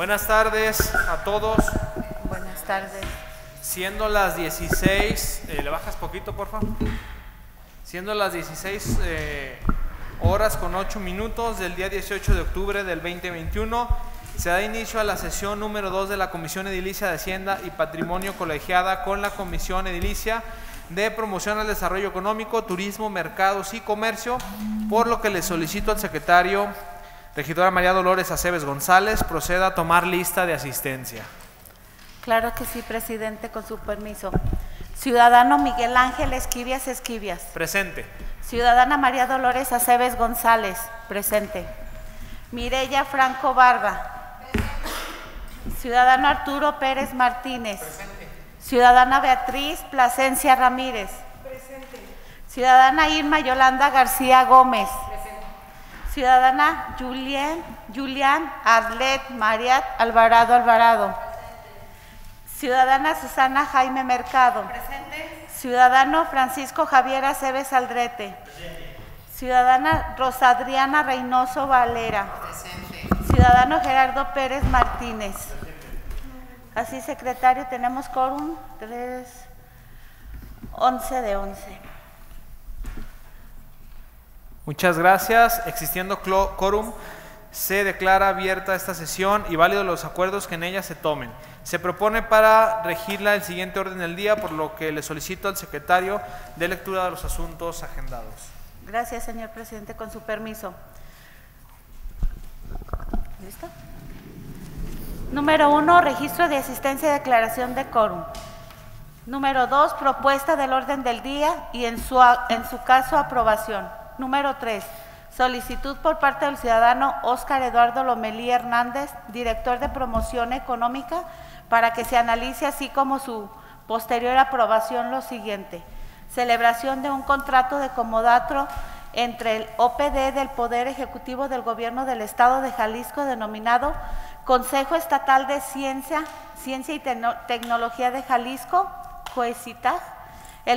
Buenas tardes a todos. Buenas tardes. Siendo las 16, eh, ¿le bajas poquito, por favor? Siendo las 16 eh, horas con 8 minutos del día 18 de octubre del 2021, se da inicio a la sesión número 2 de la Comisión Edilicia de Hacienda y Patrimonio colegiada con la Comisión Edilicia de Promoción al Desarrollo Económico, Turismo, Mercados y Comercio, por lo que le solicito al secretario, regidora María Dolores Aceves González, proceda a tomar lista de asistencia. Claro que sí, presidente, con su permiso. Ciudadano Miguel Ángel Esquivias Esquivias. Presente. Ciudadana María Dolores Aceves González. Presente. Mireya Franco Barba. Ciudadano Arturo Pérez Martínez. Ciudadana Beatriz Plasencia Ramírez. Ciudadana Irma Yolanda García Gómez. Ciudadana Julián, Julián Arlet Mariat Alvarado Alvarado. Ciudadana Susana Jaime Mercado. Ciudadano Francisco Javier Aceves Aldrete. Ciudadana Rosa Adriana Reynoso Valera. Ciudadano Gerardo Pérez Martínez. Así, secretario, tenemos quórum 3, 11 de 11. Muchas gracias. Existiendo quórum, se declara abierta esta sesión y válidos los acuerdos que en ella se tomen. Se propone para regirla el siguiente orden del día, por lo que le solicito al secretario de lectura de los asuntos agendados. Gracias, señor presidente, con su permiso. ¿Listo? Número uno, registro de asistencia y declaración de quórum. Número dos, propuesta del orden del día y en su, en su caso aprobación. Número tres, solicitud por parte del ciudadano Óscar Eduardo Lomelí Hernández, director de promoción económica, para que se analice así como su posterior aprobación lo siguiente. Celebración de un contrato de comodatro entre el OPD del Poder Ejecutivo del Gobierno del Estado de Jalisco denominado Consejo Estatal de Ciencia, Ciencia y Tecno- Tecnología de Jalisco,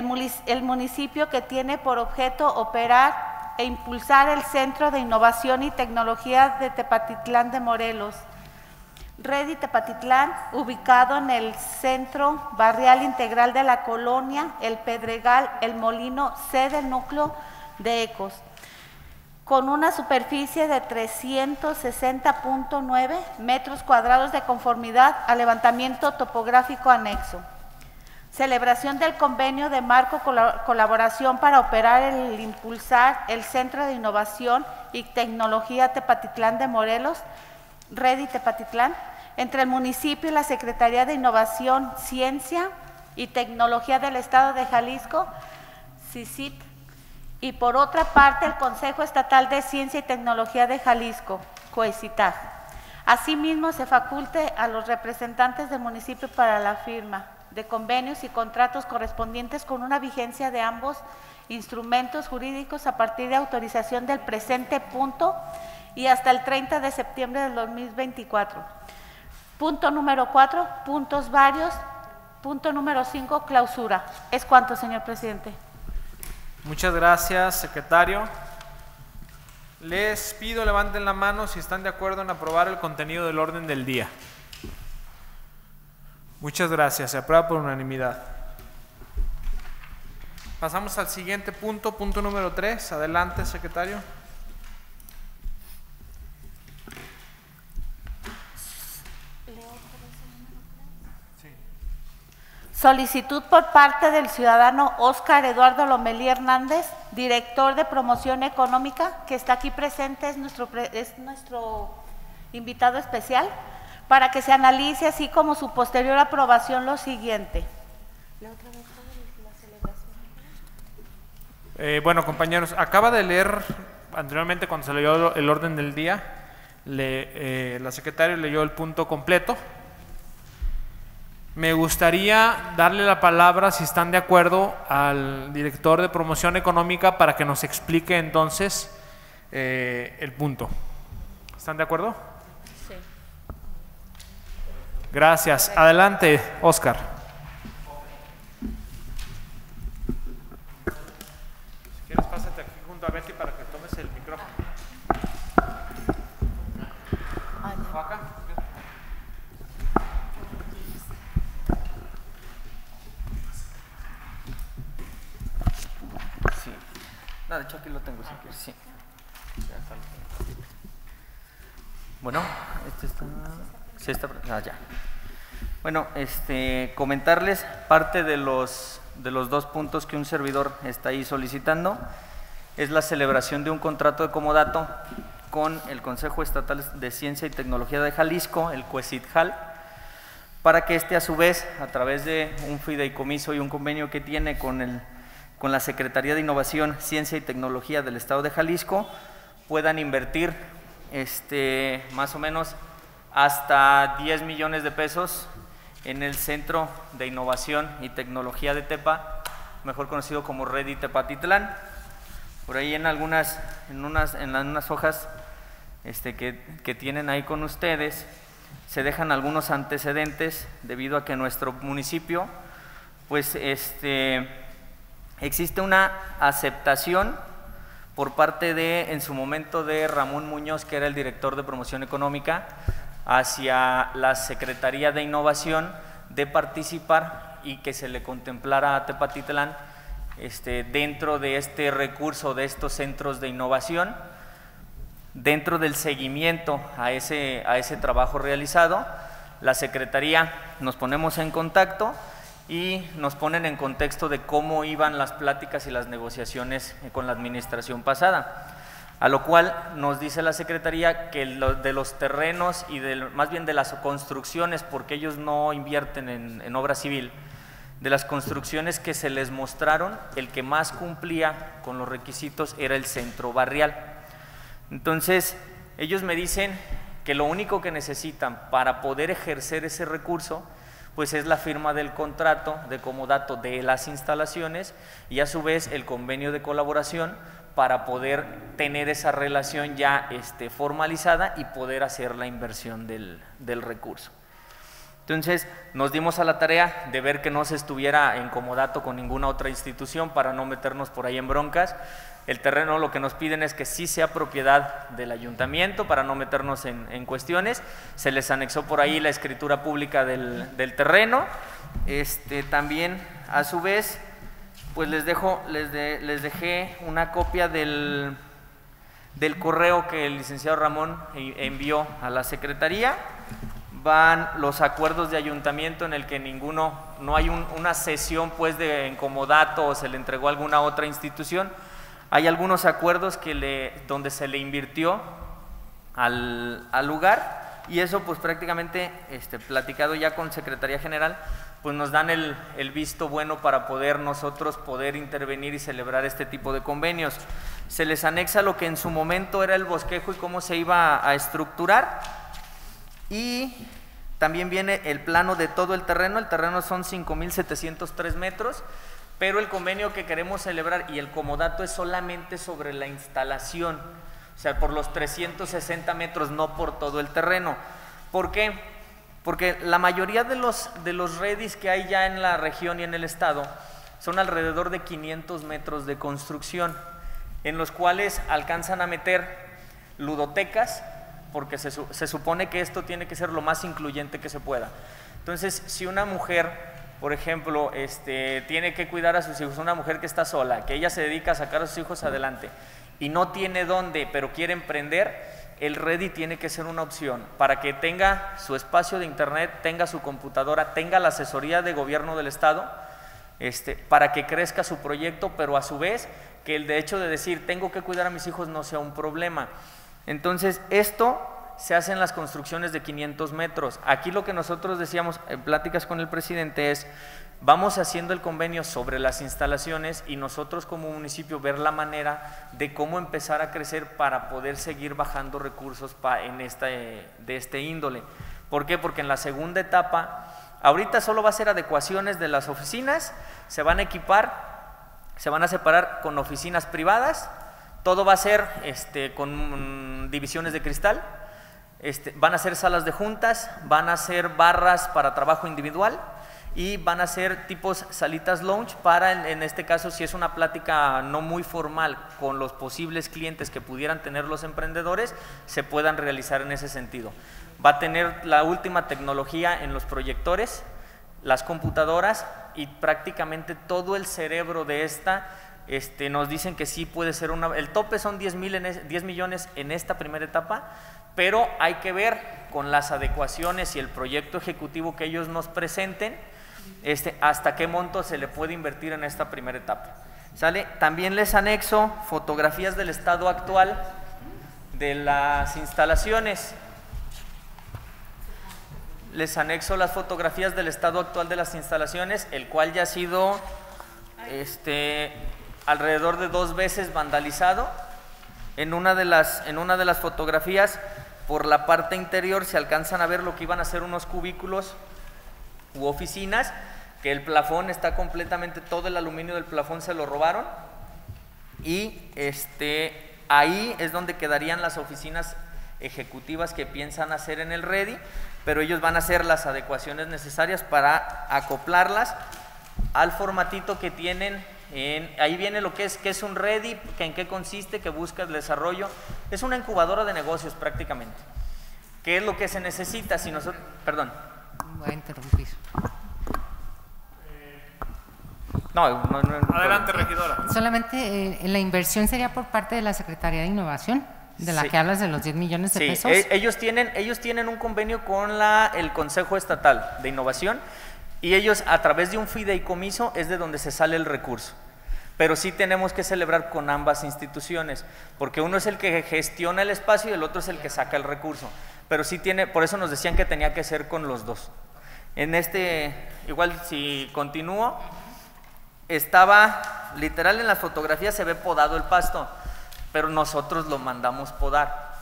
mulis- el municipio que tiene por objeto operar e impulsar el Centro de Innovación y Tecnología de Tepatitlán de Morelos. Redi Tepatitlán, ubicado en el centro barrial integral de la colonia El Pedregal, El Molino, sede núcleo de Ecos, con una superficie de 360.9 metros cuadrados de conformidad al levantamiento topográfico anexo. Celebración del convenio de marco cola- colaboración para operar el impulsar el Centro de Innovación y Tecnología Tepatitlán de Morelos, Redi Tepatitlán, entre el municipio y la Secretaría de Innovación, Ciencia y Tecnología del Estado de Jalisco, CICIT, y por otra parte el Consejo Estatal de Ciencia y Tecnología de Jalisco, COECITAJ. Asimismo, se faculte a los representantes del municipio para la firma de convenios y contratos correspondientes con una vigencia de ambos instrumentos jurídicos a partir de autorización del presente punto y hasta el 30 de septiembre del 2024. Punto número 4, puntos varios. Punto número 5, clausura. ¿Es cuánto, señor presidente? Muchas gracias, secretario. Les pido levanten la mano si están de acuerdo en aprobar el contenido del orden del día. Muchas gracias, se aprueba por unanimidad. Pasamos al siguiente punto, punto número 3. Adelante, secretario. Solicitud por parte del ciudadano Óscar Eduardo Lomelí Hernández, director de promoción económica, que está aquí presente, es nuestro, es nuestro invitado especial, para que se analice así como su posterior aprobación lo siguiente. Eh, bueno, compañeros, acaba de leer anteriormente cuando se leyó el orden del día, le- eh, la secretaria leyó el punto completo. Me gustaría darle la palabra, si están de acuerdo, al director de promoción económica para que nos explique entonces eh, el punto. ¿Están de acuerdo? Gracias. Adelante, Oscar. Si quieres, pásate aquí junto a Betty para que tomes el micrófono. ¿O acá? Sí. No, de hecho aquí lo tengo, si quieres, sí. Bueno, este está... Ah. Bueno, este, comentarles parte de los, de los dos puntos que un servidor está ahí solicitando. Es la celebración de un contrato de comodato con el Consejo Estatal de Ciencia y Tecnología de Jalisco, el CUECITJAL, para que este a su vez, a través de un fideicomiso y un convenio que tiene con, el, con la Secretaría de Innovación, Ciencia y Tecnología del Estado de Jalisco, puedan invertir este, más o menos hasta 10 millones de pesos en el Centro de Innovación y Tecnología de Tepa, mejor conocido como Ready Tepatitlán. Por ahí en algunas, en unas, en unas hojas este, que, que tienen ahí con ustedes, se dejan algunos antecedentes debido a que nuestro municipio, pues este, existe una aceptación por parte de, en su momento, de Ramón Muñoz, que era el director de promoción económica, hacia la Secretaría de Innovación de participar y que se le contemplara a Tepatitlán este, dentro de este recurso de estos centros de innovación Dentro del seguimiento a ese, a ese trabajo realizado, la Secretaría nos ponemos en contacto y nos ponen en contexto de cómo iban las pláticas y las negociaciones con la administración pasada. A lo cual nos dice la Secretaría que de los terrenos y más bien de las construcciones, porque ellos no invierten en, obra civil, de las construcciones que se les mostraron, el que más cumplía con los requisitos era el centro barrial. Entonces, ellos me dicen que lo único que necesitan para poder ejercer ese recurso, pues es la firma del contrato de comodato de las instalaciones y a su vez el convenio de colaboración para poder tener esa relación ya este, formalizada y poder hacer la inversión del, del recurso. Entonces nos dimos a la tarea de ver que no se estuviera en comodato con ninguna otra institución para no meternos por ahí en broncas. El terreno lo que nos piden es que sí sea propiedad del ayuntamiento para no meternos en, cuestiones. Se les anexó por ahí la escritura pública del, terreno. Este, también, a su vez, pues les, dejo, les, les dejé una copia del, del correo que el licenciado Ramón envió a la Secretaría. Van los acuerdos de ayuntamiento en el que ninguno, no hay una sesión pues de incomodato o se le entregó a alguna otra institución, hay algunos acuerdos que le, donde se le invirtió al, lugar y eso pues prácticamente este, platicado ya con Secretaría General pues nos dan el, visto bueno para poder nosotros poder intervenir y celebrar este tipo de convenios. Se les anexa lo que en su momento era el bosquejo y cómo se iba a estructurar y también viene el plano de todo el terreno, el terreno son 5.703 metros pero el convenio que queremos celebrar y el comodato es solamente sobre la instalación, o sea, por los 360 metros, no por todo el terreno. ¿Por qué? Porque la mayoría de los, de los redis que hay ya en la región y en el estado son alrededor de 500 metros de construcción, en los cuales alcanzan a meter ludotecas, porque se, se supone que esto tiene que ser lo más incluyente que se pueda. Entonces, si una mujer por ejemplo, este, tiene que cuidar a sus hijos, una mujer que está sola, que ella se dedica a sacar a sus hijos adelante y no tiene dónde, pero quiere emprender, el Ready tiene que ser una opción para que tenga su espacio de internet, tenga su computadora, tenga la asesoría de gobierno del Estado, este, para que crezca su proyecto, pero a su vez que el de hecho de decir tengo que cuidar a mis hijos no sea un problema. Entonces, esto se hacen las construcciones de 500 metros. Aquí lo que nosotros decíamos en pláticas con el presidente es, vamos haciendo el convenio sobre las instalaciones y nosotros como municipio ver la manera de cómo empezar a crecer para poder seguir bajando recursos en esta, de este índole. ¿Por qué? Porque en la segunda etapa, ahorita solo va a ser adecuaciones de las oficinas, se van a equipar, se van a separar con oficinas privadas, todo va a ser este, con divisiones de cristal, este, van a ser salas de juntas, van a ser barras para trabajo individual y van a ser tipos salitas lounge para, en, este caso, si es una plática no muy formal con los posibles clientes que pudieran tener los emprendedores, se puedan realizar en ese sentido. Va a tener la última tecnología en los proyectores, las computadoras y prácticamente todo el cerebro de esta este, nos dicen que sí puede ser una... El tope son 10, mil en es- 10 millones en esta primera etapa, pero hay que ver con las adecuaciones y el proyecto ejecutivo que ellos nos presenten, este, hasta qué monto se le puede invertir en esta primera etapa. ¿Sale? También les anexo fotografías del estado actual de las instalaciones. Les anexo las fotografías del estado actual de las instalaciones, el cual ya ha sido este, alrededor de dos veces vandalizado. En una, de las, en una de las fotografías, por la parte interior, se alcanzan a ver lo que iban a ser unos cubículos u oficinas, que el plafón está completamente, todo el aluminio del plafón se lo robaron. Y este, ahí es donde quedarían las oficinas ejecutivas que piensan hacer en el Ready, pero ellos van a hacer las adecuaciones necesarias para acoplarlas al formatito que tienen. En, ahí viene lo que es, que es un Ready, que en qué consiste, que busca el desarrollo. Es una incubadora de negocios prácticamente. ¿Qué es lo que se necesita si nosotros, perdón? Voy a interrumpir. No, no, no, Adelante, regidora. Solamente eh, la inversión sería por parte de la Secretaría de Innovación, de la Sí. que hablas de los 10 millones de Sí, pesos. e- ellos tienen, ellos tienen un convenio con la, el Consejo Estatal de Innovación y ellos a través de un fideicomiso es de donde se sale el recurso. Pero sí tenemos que celebrar con ambas instituciones, porque uno es el que gestiona el espacio y el otro es el que saca el recurso. Pero sí tiene, por eso nos decían que tenía que ser con los dos. En este, igual si continúo, estaba, literal en las fotografías se ve podado el pasto, pero nosotros lo mandamos podar,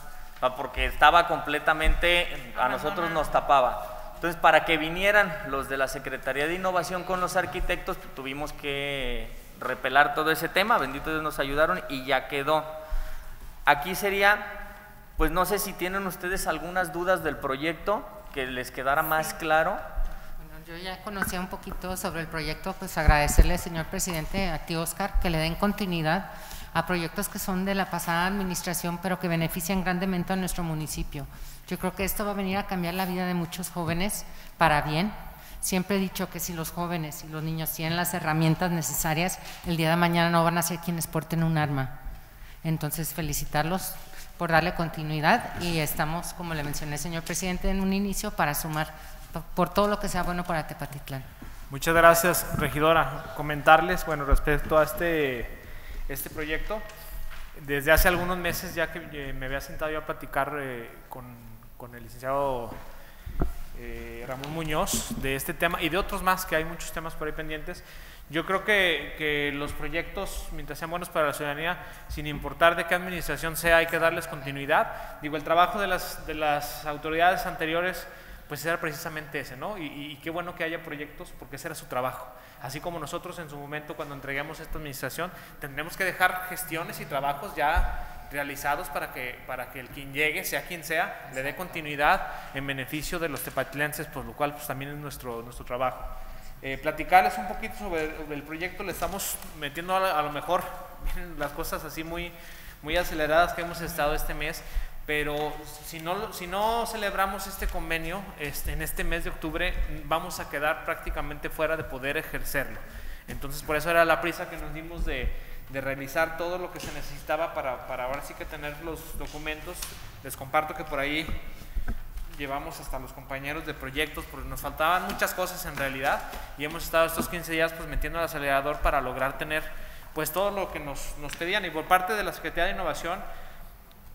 porque estaba completamente, a nosotros nos tapaba. Entonces, para que vinieran los de la Secretaría de Innovación con los arquitectos, pues, tuvimos que repelar todo ese tema, bendito Dios nos ayudaron y ya quedó. Aquí sería, pues no sé si tienen ustedes algunas dudas del proyecto, que les quedara más claro. Yo ya conocía un poquito sobre el proyecto, pues agradecerle, señor presidente, a ti, Oscar, que le den continuidad a proyectos que son de la pasada administración, pero que benefician grandemente a nuestro municipio. Yo creo que esto va a venir a cambiar la vida de muchos jóvenes para bien. Siempre he dicho que si los jóvenes y los niños tienen las herramientas necesarias, el día de mañana no van a ser quienes porten un arma. Entonces, felicitarlos por darle continuidad y estamos, como le mencioné, señor presidente, en un inicio para sumar por todo lo que sea bueno para Tepatitlán. Muchas gracias, regidora. Comentarles, bueno, respecto a este, este proyecto, desde hace algunos meses ya que eh, me había sentado yo a platicar eh, con, con el licenciado eh, Ramón Muñoz de este tema y de otros más, que hay muchos temas por ahí pendientes. Yo creo que, que los proyectos, mientras sean buenos para la ciudadanía, sin importar de qué administración sea, hay que darles continuidad. Digo, el trabajo de las, de las autoridades anteriores pues era precisamente ese, ¿no? Y, y- qué bueno que haya proyectos porque ese era su trabajo. Así como nosotros en su momento cuando entreguemos esta administración tendremos que dejar gestiones y trabajos ya realizados para que, para que el quien llegue, sea quien sea, le dé continuidad en beneficio de los tepatilenses, por lo cual pues también es nuestro, nuestro trabajo. Eh, platicarles un poquito sobre, el proyecto, le estamos metiendo a, a lo mejor las cosas así muy, muy aceleradas que hemos estado este mes, pero si no, si no celebramos este convenio este, en este mes de octubre, vamos a quedar prácticamente fuera de poder ejercerlo. Entonces, por eso era la prisa que nos dimos de, de realizar todo lo que se necesitaba para, para ahora sí que tener los documentos. Les comparto que por ahí llevamos hasta los compañeros de proyectos porque nos faltaban muchas cosas en realidad y hemos estado estos 15 días pues metiendo el acelerador para lograr tener pues todo lo que nos, nos pedían y por parte de la Secretaría de Innovación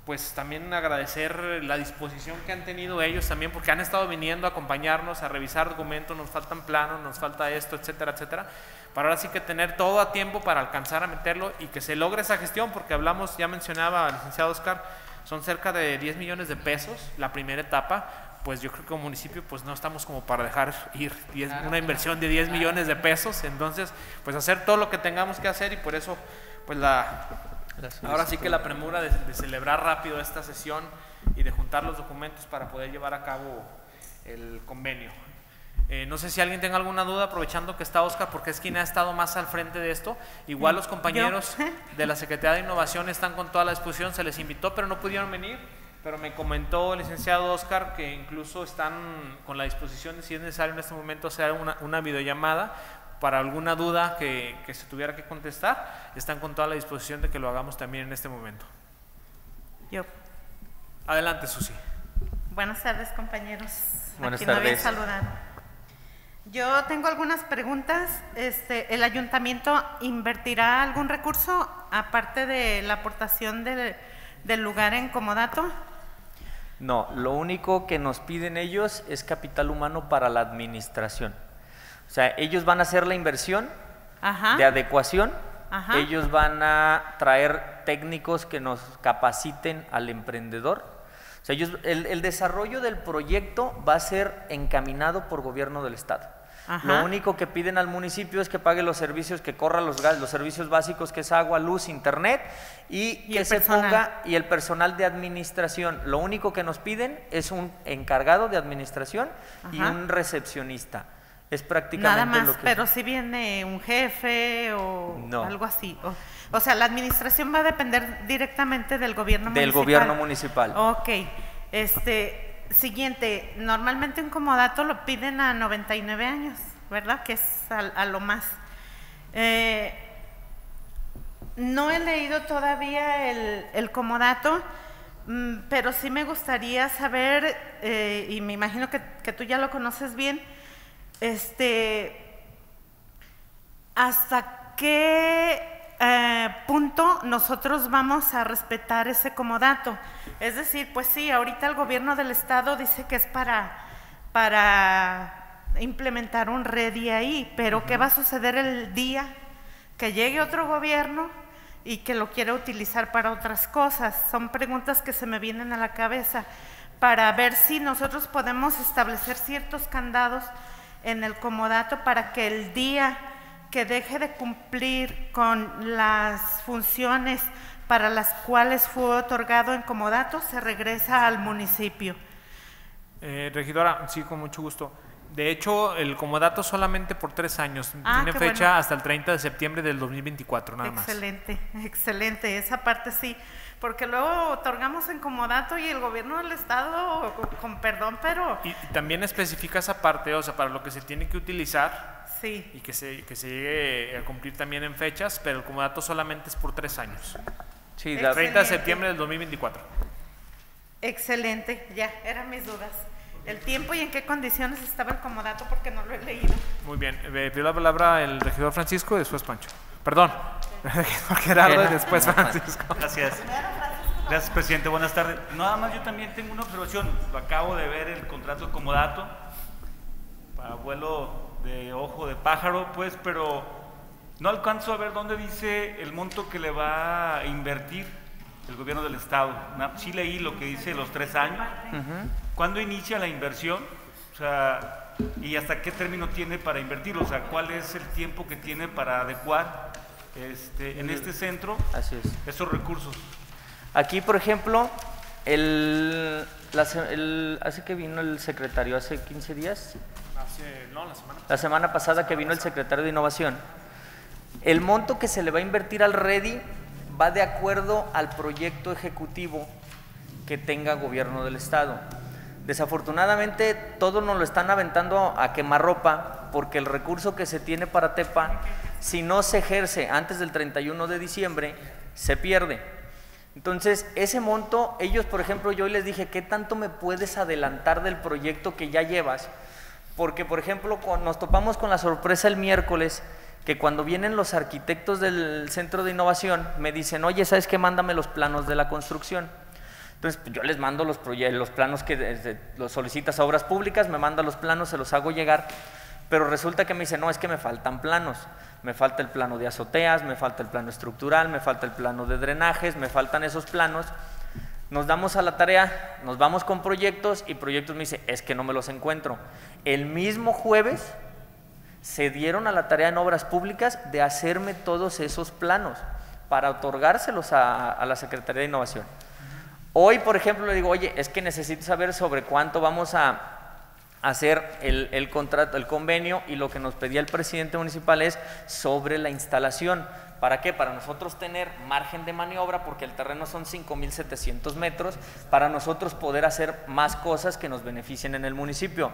pues también agradecer la disposición que han tenido ellos también porque han estado viniendo a acompañarnos a revisar documentos, nos faltan planos, nos falta esto, etcétera, etcétera, para ahora sí que tener todo a tiempo para alcanzar a meterlo y que se logre esa gestión porque hablamos, ya mencionaba el licenciado Oscar, son cerca de 10 millones de pesos la primera etapa, pues yo creo que como municipio pues no estamos como para dejar ir 10 una inversión de 10 millones de pesos, entonces pues hacer todo lo que tengamos que hacer y por eso pues la, Ahora sí que la premura de, de celebrar rápido esta sesión y de juntar los documentos para poder llevar a cabo el convenio. Eh, no sé si alguien tenga alguna duda, aprovechando que está Oscar, porque es quien ha estado más al frente de esto. Igual los compañeros de la Secretaría de Innovación están con toda la disposición, se les invitó, pero no pudieron venir. Pero me comentó el licenciado Oscar que incluso están con la disposición de, si es necesario en este momento, hacer una, una videollamada para alguna duda que, que se tuviera que contestar, están con toda la disposición de que lo hagamos también en este momento. Yo. Adelante, Susi. Buenas tardes, compañeros. Buenas Aquí no había tardes. saludado. Yo tengo algunas preguntas. Este, ¿El ayuntamiento invertirá algún recurso aparte de la aportación del- del lugar en Comodato? No, lo único que nos piden ellos es capital humano para la administración. O sea, ellos van a hacer la inversión Ajá. de adecuación, Ajá. ellos van a traer técnicos que nos capaciten al emprendedor. O sea, ellos, el, el desarrollo del proyecto va a ser encaminado por gobierno del Estado. Ajá. Lo único que piden al municipio es que pague los servicios, que corra los, gas- los servicios básicos, que es agua, luz, internet, y, Y que se personal. ponga, y el personal de administración. Lo único que nos piden es un encargado de administración y un recepcionista. Es prácticamente Nada más, lo que... pero si viene un jefe o No. algo así. O, o sea, la administración va a depender directamente del gobierno Del municipal. gobierno municipal. Ok. Este, siguiente, normalmente un comodato lo piden a 99 años, ¿verdad? Que es a, a lo más. Eh, no he leído todavía el, el comodato, mm, pero sí me gustaría saber, eh, y me imagino que, que tú ya lo conoces bien, este, ¿hasta qué eh, punto nosotros vamos a respetar ese comodato? Es decir, pues sí, ahorita el gobierno del estado dice que es para, para implementar un ready ahí, pero ¿qué va a suceder el día que llegue otro gobierno y que lo quiera utilizar para otras cosas? Son preguntas que se me vienen a la cabeza para ver si nosotros podemos establecer ciertos candados en el comodato para que el día que deje de cumplir con las funciones para las cuales fue otorgado en comodato se regresa al municipio. Eh, regidora, sí, con mucho gusto. De hecho, el comodato solamente por tres años. Ah, Tiene fecha bueno. hasta el 30 de septiembre del 2024, nada más. excelente, excelente, esa parte sí, porque luego otorgamos en comodato y el gobierno del estado, con, perdón, pero Y, y también especifica esa parte, o sea, para lo que se tiene que utilizar sí, y que se, que se llegue a cumplir también en fechas, pero el comodato solamente es por tres años. Sí, la- 30 de septiembre del 2024. excelente, ya, eran mis dudas. El tiempo y en qué condiciones estaba el comodato porque no lo he leído. Muy bien. Eh, pido la palabra el regidor Francisco y después Pancho. Perdón. Regidor Gerardo y después Francisco. Gracias. Gracias, presidente. Buenas tardes. Nada más yo también tengo una observación. Lo acabo de ver el contrato de comodato para vuelo de ojo de pájaro, pues, pero no alcanzo a ver dónde dice el monto que le va a invertir el gobierno del estado. Sí leí lo que dice los tres años. ¿Cuándo inicia la inversión? O sea, ¿y hasta qué término tiene para invertir? O sea, ¿cuál es el tiempo que tiene para adecuar este, en este centro así es. esos recursos? Aquí, por ejemplo, el, la se- el- hace que vino el secretario, hace 15 días, Hace- no, la semana la semana pasada que vino el secretario de Innovación, el monto que se le va a invertir al REDI va de acuerdo al proyecto ejecutivo que tenga gobierno del Estado. Desafortunadamente, todo nos lo están aventando a quemarropa porque el recurso que se tiene para TEPA, si no se ejerce antes del 31 de diciembre, se pierde. Entonces, ese monto, ellos, por ejemplo, yo les dije, ¿qué tanto me puedes adelantar del proyecto que ya llevas? Porque, por ejemplo, nos topamos con la sorpresa el miércoles, que cuando vienen los arquitectos del Centro de Innovación, me dicen, oye, ¿sabes qué? Mándame los planos de la construcción. Entonces, pues, yo les mando los, los planos que los solicitas a obras públicas, me manda los planos, se los hago llegar, pero resulta que me dicen, no, es que me faltan planos. Me falta el plano de azoteas, me falta el plano estructural, me falta el plano de drenajes, me faltan esos planos. Nos damos a la tarea, nos vamos con proyectos y proyectos me dice, es que no me los encuentro. El mismo jueves se dieron a la tarea en obras públicas de hacerme todos esos planos para otorgárselos a la Secretaría de Innovación. Hoy, por ejemplo, le digo, oye, es que necesito saber sobre cuánto vamos a hacer el, contrato, el convenio y lo que nos pedía el presidente municipal es sobre la instalación. ¿Para qué? Para nosotros tener margen de maniobra, porque el terreno son 5.700 metros, para nosotros poder hacer más cosas que nos beneficien en el municipio.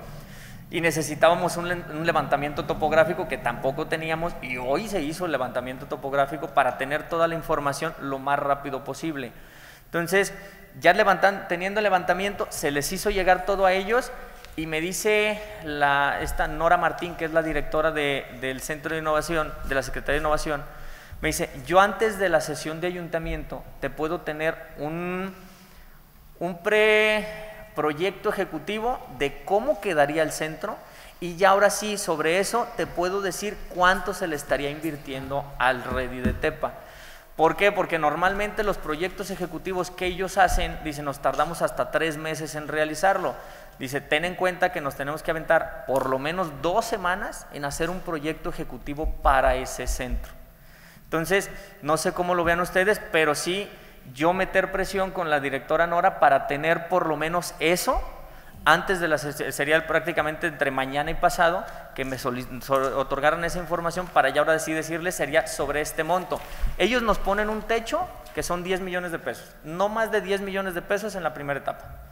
y necesitábamos un levantamiento topográfico que tampoco teníamos y hoy se hizo el levantamiento topográfico para tener toda la información lo más rápido posible. Entonces, ya levantan, teniendo el levantamiento, se les hizo llegar todo a ellos y me dice la, esta Nora Martín, que es la directora de- del Centro de Innovación, de la Secretaría de Innovación, me dice, yo antes de la sesión de ayuntamiento te puedo tener un, un preproyecto ejecutivo de cómo quedaría el centro y ya ahora sí, sobre eso te puedo decir cuánto se le estaría invirtiendo al Ready de Tepa. ¿Por qué? Porque normalmente los proyectos ejecutivos que ellos hacen, dicen, nos tardamos hasta tres meses en realizarlo. Dice, ten en cuenta que nos tenemos que aventar por lo menos dos semanas en hacer un proyecto ejecutivo para ese centro. Entonces, no sé cómo lo vean ustedes, pero sí yo meter presión con la directora Nora para tener por lo menos eso antes de la sería prácticamente entre mañana y pasado que me otorgaran esa información para ya ahora sí decirles sería sobre este monto. Ellos nos ponen un techo que son 10 millones de pesos, no más de 10 millones de pesos en la primera etapa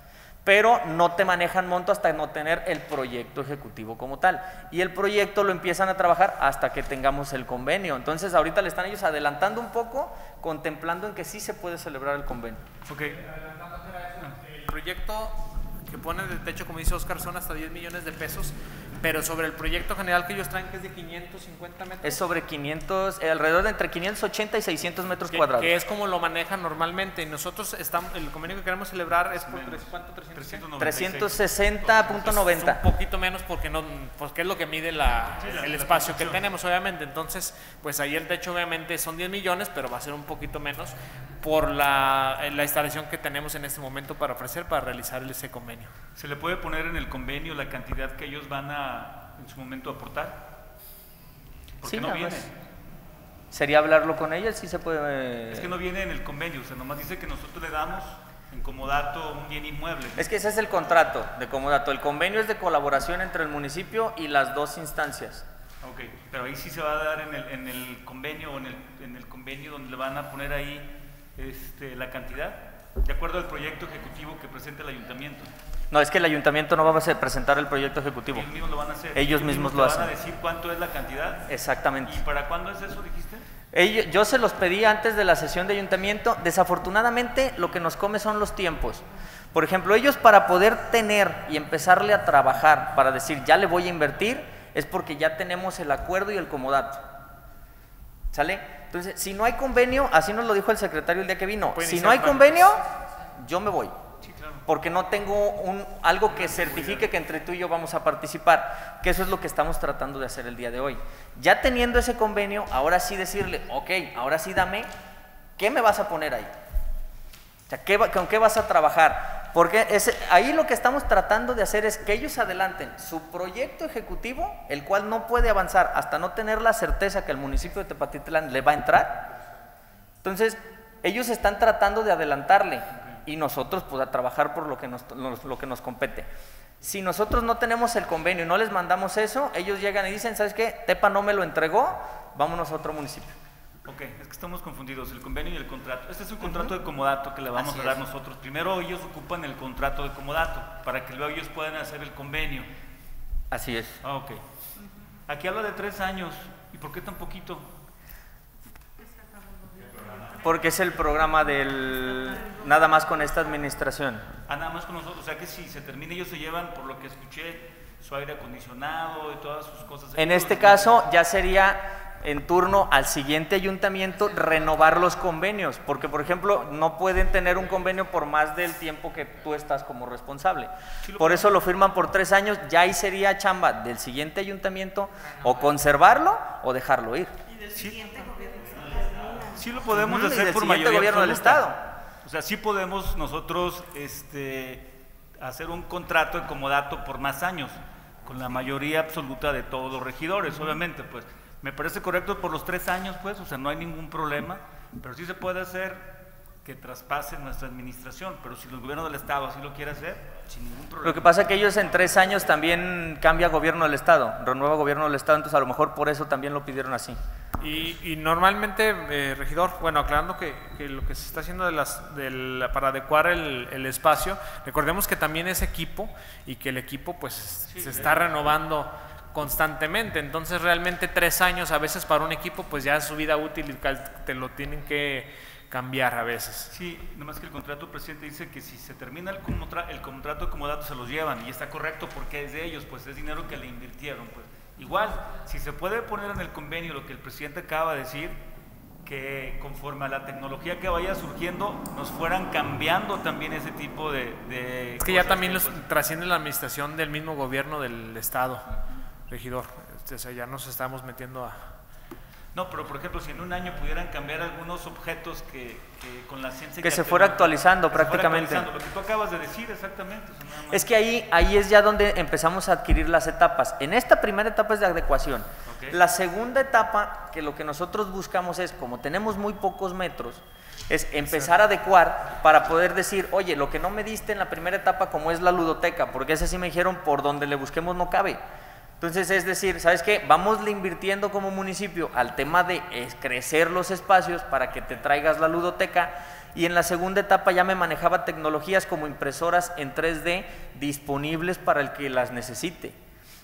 pero no te manejan monto hasta no tener el proyecto ejecutivo como tal. Y el proyecto lo empiezan a trabajar hasta que tengamos el convenio. Entonces ahorita le están ellos adelantando un poco, contemplando en que sí se puede celebrar el convenio. Ok, El proyecto que ponen de techo, como dice Oscar, son hasta 10 millones de pesos, pero sobre el proyecto general que ellos traen, que es de 550 metros. Es sobre 500, eh, alrededor de entre 580 y 600 metros que, cuadrados. que es como lo manejan normalmente. Y nosotros estamos, el convenio que queremos celebrar es por tres, ¿cuánto? 300. 396. 360.90. Un poquito menos porque no, porque es lo que mide la, el espacio que tenemos, obviamente. Entonces, pues ahí el techo obviamente son 10 millones, pero va a ser un poquito menos por la, la instalación que tenemos en este momento para ofrecer, para realizar ese convenio. ¿Se le puede poner en el convenio la cantidad que ellos van a en su momento aportar? Porque Sí, no nada viene. más. Sería hablarlo con ella, sí se puede. Es que no viene en el convenio, o sea, nomás dice que nosotros le damos en comodato un bien inmueble. Es que ese es el contrato de comodato. El convenio es de colaboración entre el municipio y las dos instancias. Ok, pero ahí sí se va a dar en el, en el convenio o en el, en el convenio donde le van a poner ahí este, la cantidad, de acuerdo al proyecto ejecutivo que presenta el ayuntamiento. No, es que el ayuntamiento no va a presentar el proyecto ejecutivo. Ellos mismos lo van a hacer. Ellos mismos lo van hacen. a decir cuánto es la cantidad. Exactamente. ¿Y para cuándo es eso, dijiste? Ellos- yo se los pedí antes de la sesión de ayuntamiento. Desafortunadamente, lo que nos come son los tiempos. Por ejemplo, ellos para poder tener y empezarle a trabajar, para decir ya le voy a invertir, es porque ya tenemos el acuerdo y el comodato. ¿Sale? Entonces, si no hay convenio, así nos lo dijo el secretario el día que vino, si no hay convenio, yo me voy. Porque no tengo algo que certifique que entre tú y yo vamos a participar, que eso es lo que estamos tratando de hacer el día de hoy. Ya teniendo ese convenio, ahora sí decirle, ok, ahora sí dame, ¿qué me vas a poner ahí? O sea, ¿qué ¿con qué vas a trabajar? Porque ese- ahí lo que estamos tratando de hacer es que ellos adelanten su proyecto ejecutivo, el cual no puede avanzar hasta no tener la certeza que el municipio de Tepatitlán le va a entrar. Entonces, ellos están tratando de adelantarle y nosotros pues a trabajar por lo que nos, lo que nos compete. Si nosotros no tenemos el convenio y no les mandamos eso, ellos llegan y dicen, ¿sabes qué? Tepa no me lo entregó, vámonos a otro municipio. Ok, es que estamos confundidos, el convenio y el contrato. Este es un contrato de comodato que le vamos Así a dar es. nosotros. Primero ellos ocupan el contrato de comodato para que luego ellos puedan hacer el convenio. Así es. Ah, ok. Aquí habla de tres años. ¿Y por qué tan poquito? Porque es el programa del nada más con esta administración. Ah, nada más con nosotros. O sea que si se termina, ellos se llevan, por lo que escuché, su aire acondicionado y todas sus cosas. En este caso ya sería en turno al siguiente ayuntamiento renovar los convenios, porque por ejemplo no pueden tener un convenio por más del tiempo que tú estás como responsable. Por eso lo firman por tres años, ya ahí sería chamba del siguiente ayuntamiento o conservarlo o dejarlo ir. Sí, sí lo podemos hacer del por mayoría gobierno del absoluta. Estado. O sea, sí podemos nosotros este, hacer un contrato de comodato por más años, con la mayoría absoluta de todos los regidores, obviamente, pues. Me parece correcto por los tres años, pues, o sea, no hay ningún problema, pero sí se puede hacer que traspase nuestra administración, pero si el gobierno del Estado así lo quiere hacer, sin ningún problema. Lo que pasa es que ellos en tres años también cambia gobierno del Estado, renueva gobierno del Estado, entonces a lo mejor por eso también lo pidieron así. Y, y normalmente, eh, regidor, bueno, aclarando que, que lo que se está haciendo de las, del- para adecuar el, el espacio, recordemos que también es equipo y que el equipo pues se está renovando constantemente. Entonces realmente tres años a veces para un equipo pues ya es su vida útil y te lo tienen que cambiar a veces. Sí, nomás que el contrato presidente dice que si se termina el, contra- el contrato de comodato se los llevan y está correcto porque es de ellos, pues es dinero que le invirtieron. Pues. Igual, si se puede poner en el convenio lo que el presidente acaba de decir, que conforme a la tecnología que vaya surgiendo, nos fueran cambiando también ese tipo de... de Es que ya también que, los, pues, trasciende la administración del mismo gobierno del estado, regidor. Este, o sea, ya nos estamos metiendo a... No, pero por ejemplo, si en un año pudieran cambiar algunos objetos que, que con la ciencia... Que se fuera actualizando que se fuera prácticamente. actualizando, Lo que tú acabas de decir, exactamente. Es que ahí, ahí es ya donde empezamos a adquirir las etapas. En esta primera etapa es de adecuación. La segunda etapa, que lo que nosotros buscamos es, como tenemos muy pocos metros, es empezar a adecuar para poder decir, oye, lo que no me diste en la primera etapa, como es la ludoteca, porque esa sí me dijeron, por donde le busquemos no cabe. Entonces, es decir, ¿sabes qué? Vamos invirtiendo como municipio al tema de crecer los espacios para que te traigas la ludoteca. Y en la segunda etapa ya me manejaba tecnologías como impresoras en 3D disponibles para el que las necesite.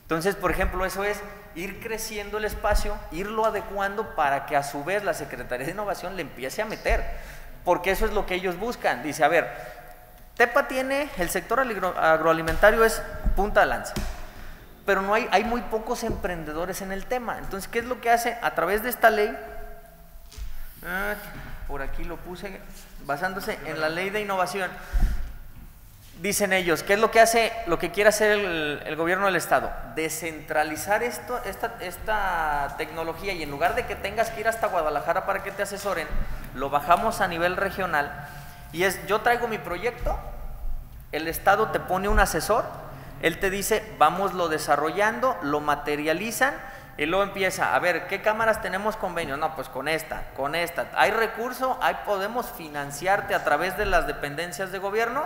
Entonces, por ejemplo, eso es ir creciendo el espacio, irlo adecuando para que a su vez la Secretaría de Innovación le empiece a meter. Porque eso es lo que ellos buscan. Dice, a ver, Tepa tiene, el sector agro- agroalimentario es punta de lanza pero no hay, hay muy pocos emprendedores en el tema. Entonces, ¿qué es lo que hace? A través de esta ley, ah, por aquí lo puse, basándose en la ley de innovación, dicen ellos, ¿qué es lo que hace, lo que quiere hacer el, el gobierno del Estado? Descentralizar esto, esta, esta tecnología y en lugar de que tengas que ir hasta Guadalajara para que te asesoren, lo bajamos a nivel regional y es, yo traigo mi proyecto, el Estado te pone un asesor, él te dice, vamos lo desarrollando, lo materializan y luego empieza, a ver, ¿qué cámaras tenemos convenio? No, pues con esta, con esta. ¿Hay recurso? ¿Hay, podemos financiarte a través de las dependencias de gobierno?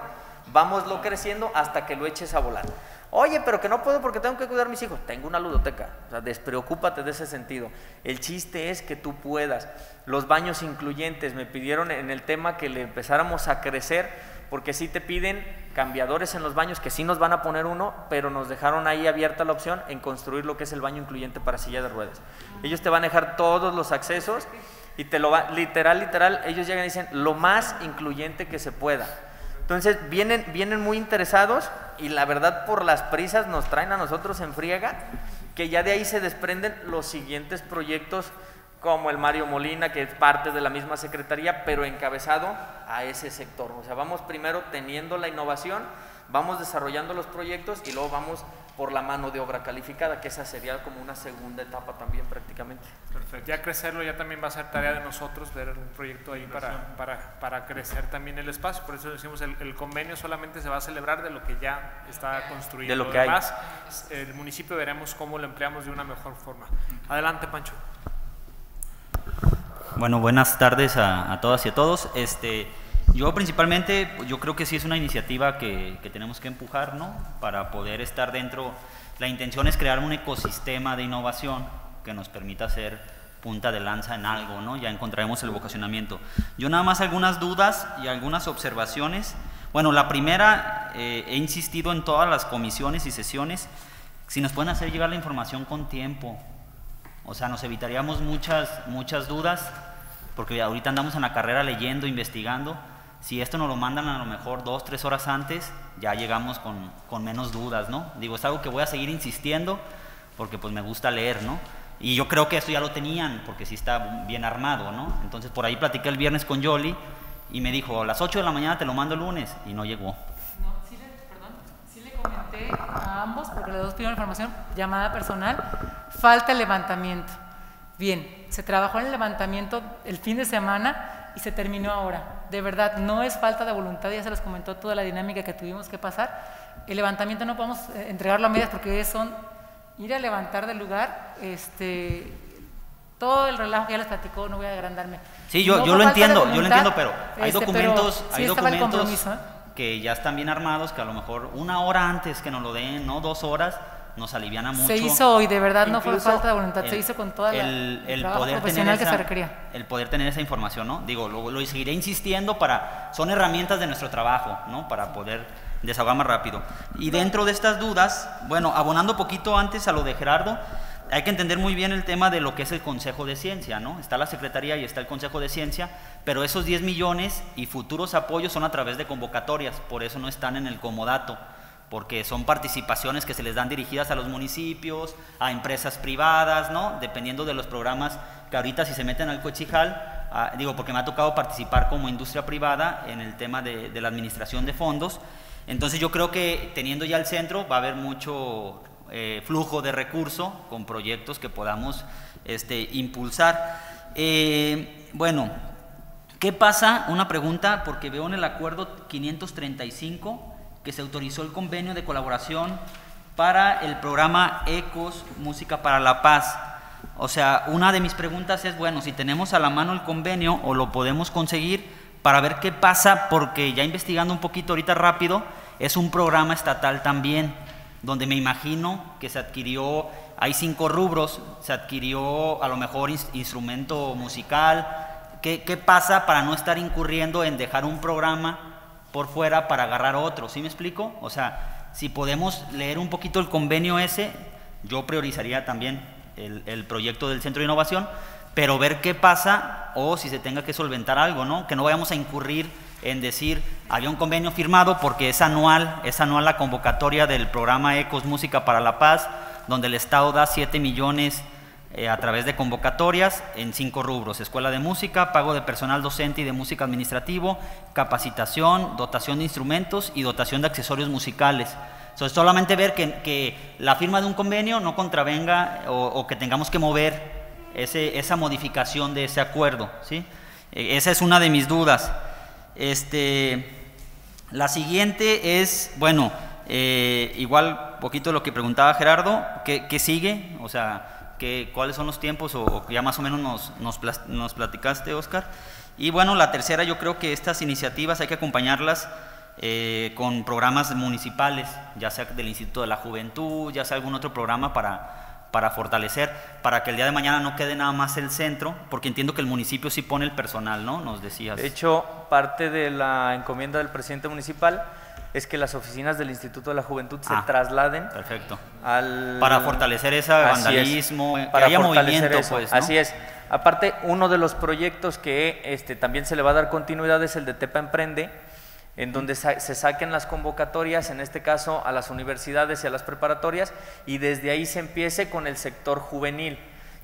Vámoslo creciendo hasta que lo eches a volar. Oye, pero que no puedo porque tengo que cuidar a mis hijos. Tengo una ludoteca. O sea, despreocúpate de ese sentido. El chiste es que tú puedas. Los baños incluyentes me pidieron en el tema que le empezáramos a crecer porque sí te piden cambiadores en los baños, que sí nos van a poner uno, pero nos dejaron ahí abierta la opción en construir lo que es el baño incluyente para silla de ruedas. Ellos te van a dejar todos los accesos y te lo va, literal, literal, ellos llegan y dicen lo más incluyente que se pueda. Entonces vienen, vienen muy interesados y la verdad por las prisas nos traen a nosotros en friega, que ya de ahí se desprenden los siguientes proyectos como el Mario Molina, que es parte de la misma secretaría, pero encabezado a ese sector. O sea, vamos primero teniendo la innovación, vamos desarrollando los proyectos y luego vamos por la mano de obra calificada, que esa sería como una segunda etapa también prácticamente. Perfecto. Ya crecerlo ya también va a ser tarea de nosotros ver un proyecto ahí para, para, para crecer también el espacio. Por eso decimos el, el convenio solamente se va a celebrar de lo que ya está construido. De lo que hay. demás, el municipio veremos cómo lo empleamos de una mejor forma. Adelante, Pancho. Bueno, buenas tardes a, a todas y a todos. Este, yo principalmente, yo creo que sí es una iniciativa que, que tenemos que empujar, ¿no? Para poder estar dentro. La intención es crear un ecosistema de innovación que nos permita ser punta de lanza en algo, ¿no? Ya encontraremos el vocacionamiento. Yo nada más algunas dudas y algunas observaciones. Bueno, la primera, eh, he insistido en todas las comisiones y sesiones, si nos pueden hacer llegar la información con tiempo, o sea, nos evitaríamos muchas, muchas dudas, porque ahorita andamos en la carrera leyendo, investigando. Si esto nos lo mandan a lo mejor dos, tres horas antes, ya llegamos con, con menos dudas, ¿no? Digo, es algo que voy a seguir insistiendo, porque pues me gusta leer, ¿no? Y yo creo que esto ya lo tenían, porque sí está bien armado, ¿no? Entonces por ahí platiqué el viernes con Yoli y me dijo, a las 8 de la mañana te lo mando el lunes, y no llegó. No, sí le, perdón, sí le comenté a ambos, porque los dos pidieron información, llamada personal, falta el levantamiento. Bien, se trabajó en el levantamiento el fin de semana y se terminó ahora. De verdad, no es falta de voluntad, ya se les comentó toda la dinámica que tuvimos que pasar. El levantamiento no podemos eh, entregarlo a medias porque son ir a levantar del lugar, este, todo el relajo que ya les platicó, no voy a agrandarme. Sí, yo, No yo lo entiendo, yo lo entiendo, pero hay este, documentos, sí hay documentos ¿eh? que ya están bien armados, que a lo mejor una hora antes que nos lo den, no dos horas, nos aliviana mucho. Se hizo y de verdad no fue falta de voluntad, se hizo con toda la el, poder tener profesional que esa- se requería. el poder tener esa información, ¿no? Digo, lo, lo seguiré insistiendo para, son herramientas de nuestro trabajo, ¿no? Para poder desahogar más rápido. Y dentro de estas dudas, bueno, abonando poquito antes a lo de Gerardo, hay que entender muy bien el tema de lo que es el Consejo de Ciencia, ¿no? Está la Secretaría y está el Consejo de Ciencia, pero esos 10 millones y futuros apoyos son a través de convocatorias, por eso no están en el comodato porque son participaciones que se les dan dirigidas a los municipios, a empresas privadas, ¿no? Dependiendo de los programas que ahorita si se meten al Cochijal, ah, digo, porque me ha tocado participar como industria privada en el tema de, la administración de fondos. Entonces yo creo que teniendo ya el centro va a haber mucho eh, flujo de recurso con proyectos que podamos este, impulsar. Eh, bueno, ¿Qué pasa? Una pregunta, porque veo en el acuerdo 535 que se autorizó el convenio de colaboración para el programa ECOS Música para la Paz. O sea, una de mis preguntas es, bueno, si tenemos a la mano el convenio o lo podemos conseguir para ver qué pasa, porque ya investigando un poquito ahorita rápido, es un programa estatal también, donde me imagino que se adquirió, hay cinco rubros, se adquirió a lo mejor ins- instrumento musical, ¿Qué, qué pasa para no estar incurriendo en dejar un programa por fuera para agarrar otro? ¿Sí me explico? O sea, si podemos leer un poquito el convenio ese, yo priorizaría también el, proyecto del Centro de Innovación, pero ver qué pasa o si se tenga que solventar algo, ¿no? Que no vayamos a incurrir en decir, había un convenio firmado porque es anual, es anual la convocatoria del programa Ecos Música para la Paz, donde el Estado da 7 millones eh, a través de convocatorias en cinco rubros, escuela de música, pago de personal docente y de música administrativo, capacitación, dotación de instrumentos y dotación de accesorios musicales. Entonces, solamente ver que, que la firma de un convenio no contravenga o, que tengamos que mover ese, esa modificación de ese acuerdo. ¿sí? Eh, esa es una de mis dudas. Este, la siguiente es, bueno, eh, igual poquito lo que preguntaba Gerardo, ¿qué, qué sigue? O sea, ¿qué, ¿cuáles son los tiempos? O, o ya más o menos nos, nos, nos platicaste, Oscar. Y bueno, la tercera, yo creo que estas iniciativas hay que acompañarlas eh, con programas municipales, ya sea del Instituto de la Juventud, ya sea algún otro programa para, para fortalecer, para que el día de mañana no quede nada más el centro, porque entiendo que el municipio sí pone el personal, ¿no? Nos decías. De hecho, parte de la encomienda del presidente municipal es que las oficinas del Instituto de la Juventud se Ah, trasladen Perfecto. al... Para fortalecer ese Así es, vandalismo, que para haya fortalecer movimiento, eso, pues, ¿no? Así es. Aparte, uno de los proyectos que este, también se le va a dar continuidad es el de Tepa Emprende, en donde sa- se saquen las convocatorias, en este caso a las universidades y a las preparatorias, y desde ahí se empiece con el sector juvenil.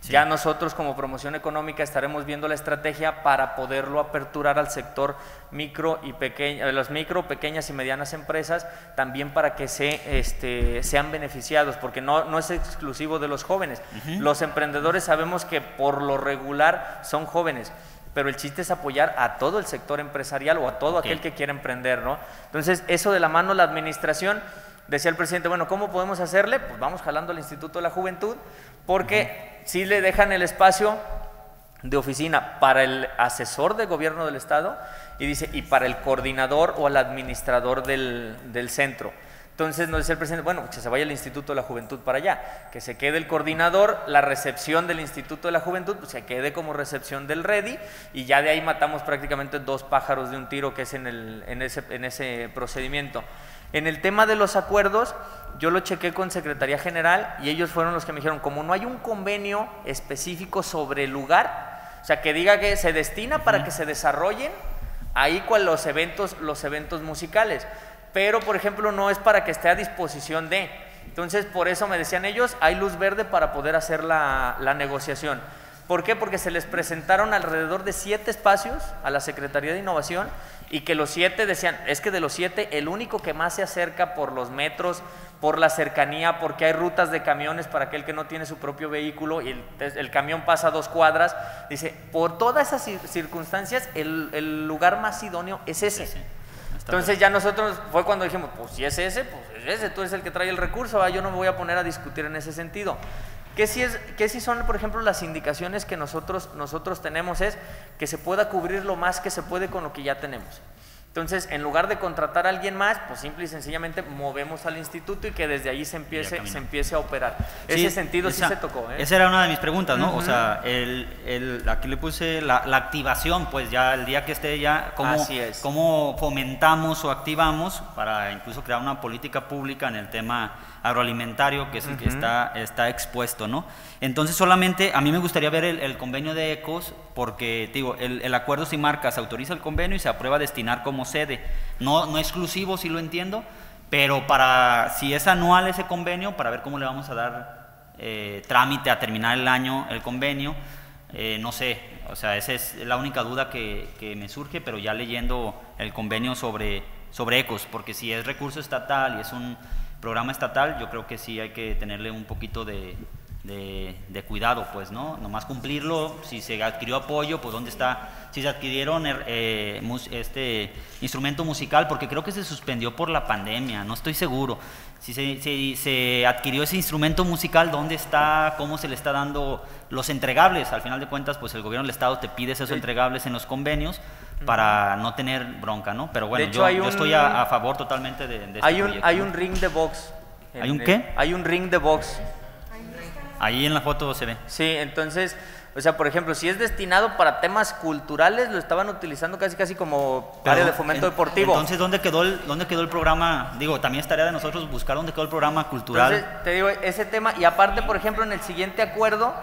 Sí. Ya nosotros como promoción económica estaremos viendo la estrategia para poderlo aperturar al sector micro y pequeña, las micro, pequeñas y medianas empresas, también para que se, este, sean beneficiados, porque no, no es exclusivo de los jóvenes. Los emprendedores sabemos que por lo regular son jóvenes, pero el chiste es apoyar a todo el sector empresarial o a todo aquel que quiera emprender, ¿no? Entonces, eso de la mano la administración, decía el presidente, bueno, ¿cómo podemos hacerle? Pues vamos jalando al Instituto de la Juventud, porque si le dejan el espacio de oficina para el asesor de gobierno del Estado y dice, y para el coordinador o el administrador del, del centro. Entonces nos decía el presidente, bueno, que se vaya el Instituto de la Juventud para allá, que se quede el coordinador, la recepción del Instituto de la Juventud, pues se quede como recepción del REDI y ya de ahí matamos prácticamente dos pájaros de un tiro que es en, el, en, ese, en ese procedimiento. En el tema de los acuerdos, yo lo chequé con Secretaría General y ellos fueron los que me dijeron, como no hay un convenio específico sobre el lugar, o sea, que diga que se destina para que se desarrollen ahí los eventos, los eventos musicales. Pero, por ejemplo, no es para que esté a disposición de. Entonces, por eso me decían ellos, hay luz verde para poder hacer la, la negociación. ¿Por qué? Porque se les presentaron alrededor de siete espacios a la Secretaría de Innovación y que los siete decían, es que de los siete, el único que más se acerca por los metros, por la cercanía, porque hay rutas de camiones para aquel que no tiene su propio vehículo y el, el camión pasa dos cuadras, dice, por todas esas cir- circunstancias, el, el lugar más idóneo es ese. Entonces ya nosotros fue cuando dijimos, pues si es ese, pues es ese, tú eres el que trae el recurso, ¿va? yo no me voy a poner a discutir en ese sentido. ¿Qué sí, es, qué sí son, por ejemplo, las indicaciones que nosotros, nosotros tenemos? Es que se pueda cubrir lo más que se puede con lo que ya tenemos. Entonces, en lugar de contratar a alguien más, pues simple y sencillamente movemos al instituto y que desde allí se empiece, se empiece a operar. Sí, Ese sentido esa- sí se tocó. ¿eh? Esa era una de mis preguntas, ¿no? O Ujú. sea, el, el- aquí le puse la, la activación, pues ya el día que esté ya, cómo, Así es. cómo fomentamos o activamos para incluso crear una política pública en el tema agroalimentario, que es el que está, está expuesto, ¿no? Entonces solamente a mí me gustaría ver el, el convenio de ECOS, porque te digo, el, el acuerdo sin marca se autoriza el convenio y se aprueba destinar como sede. No, no exclusivo, sí lo entiendo, pero para si es anual ese convenio, para ver cómo le vamos a dar eh, trámite a terminar el año el convenio, eh, no sé, o sea, esa es la única duda que, que me surge, pero ya leyendo el convenio sobre, sobre ECOS, porque si es recurso estatal y es un programa estatal, yo creo que sí hay que tenerle un poquito de, de, de cuidado, pues, ¿no? Nomás cumplirlo, si se adquirió apoyo, pues dónde está, si se adquirieron er- eh, mus- este instrumento musical, porque creo que se suspendió por la pandemia, no estoy seguro. Si se, si se adquirió ese instrumento musical, ¿dónde está? ¿Cómo se le está dando los entregables? Al final de cuentas, pues el gobierno del Estado te pide esos entregables en los convenios para no tener bronca, ¿no? Pero bueno, De hecho, yo, yo un- estoy a, a favor totalmente de, de este hay, un, proyecto, hay ¿no? un ring de box. ¿Hay un qué? Hay un ring de box. Ahí en la foto se ve. Sí, entonces, o sea, por ejemplo, si es destinado para temas culturales, lo estaban utilizando casi casi como Pero área de fomento en- deportivo. Entonces, ¿dónde quedó, el, ¿dónde quedó el programa? Digo, también es tarea de nosotros buscar dónde quedó el programa cultural. Entonces, te digo, ese tema, y aparte, por ejemplo, en el siguiente acuerdo,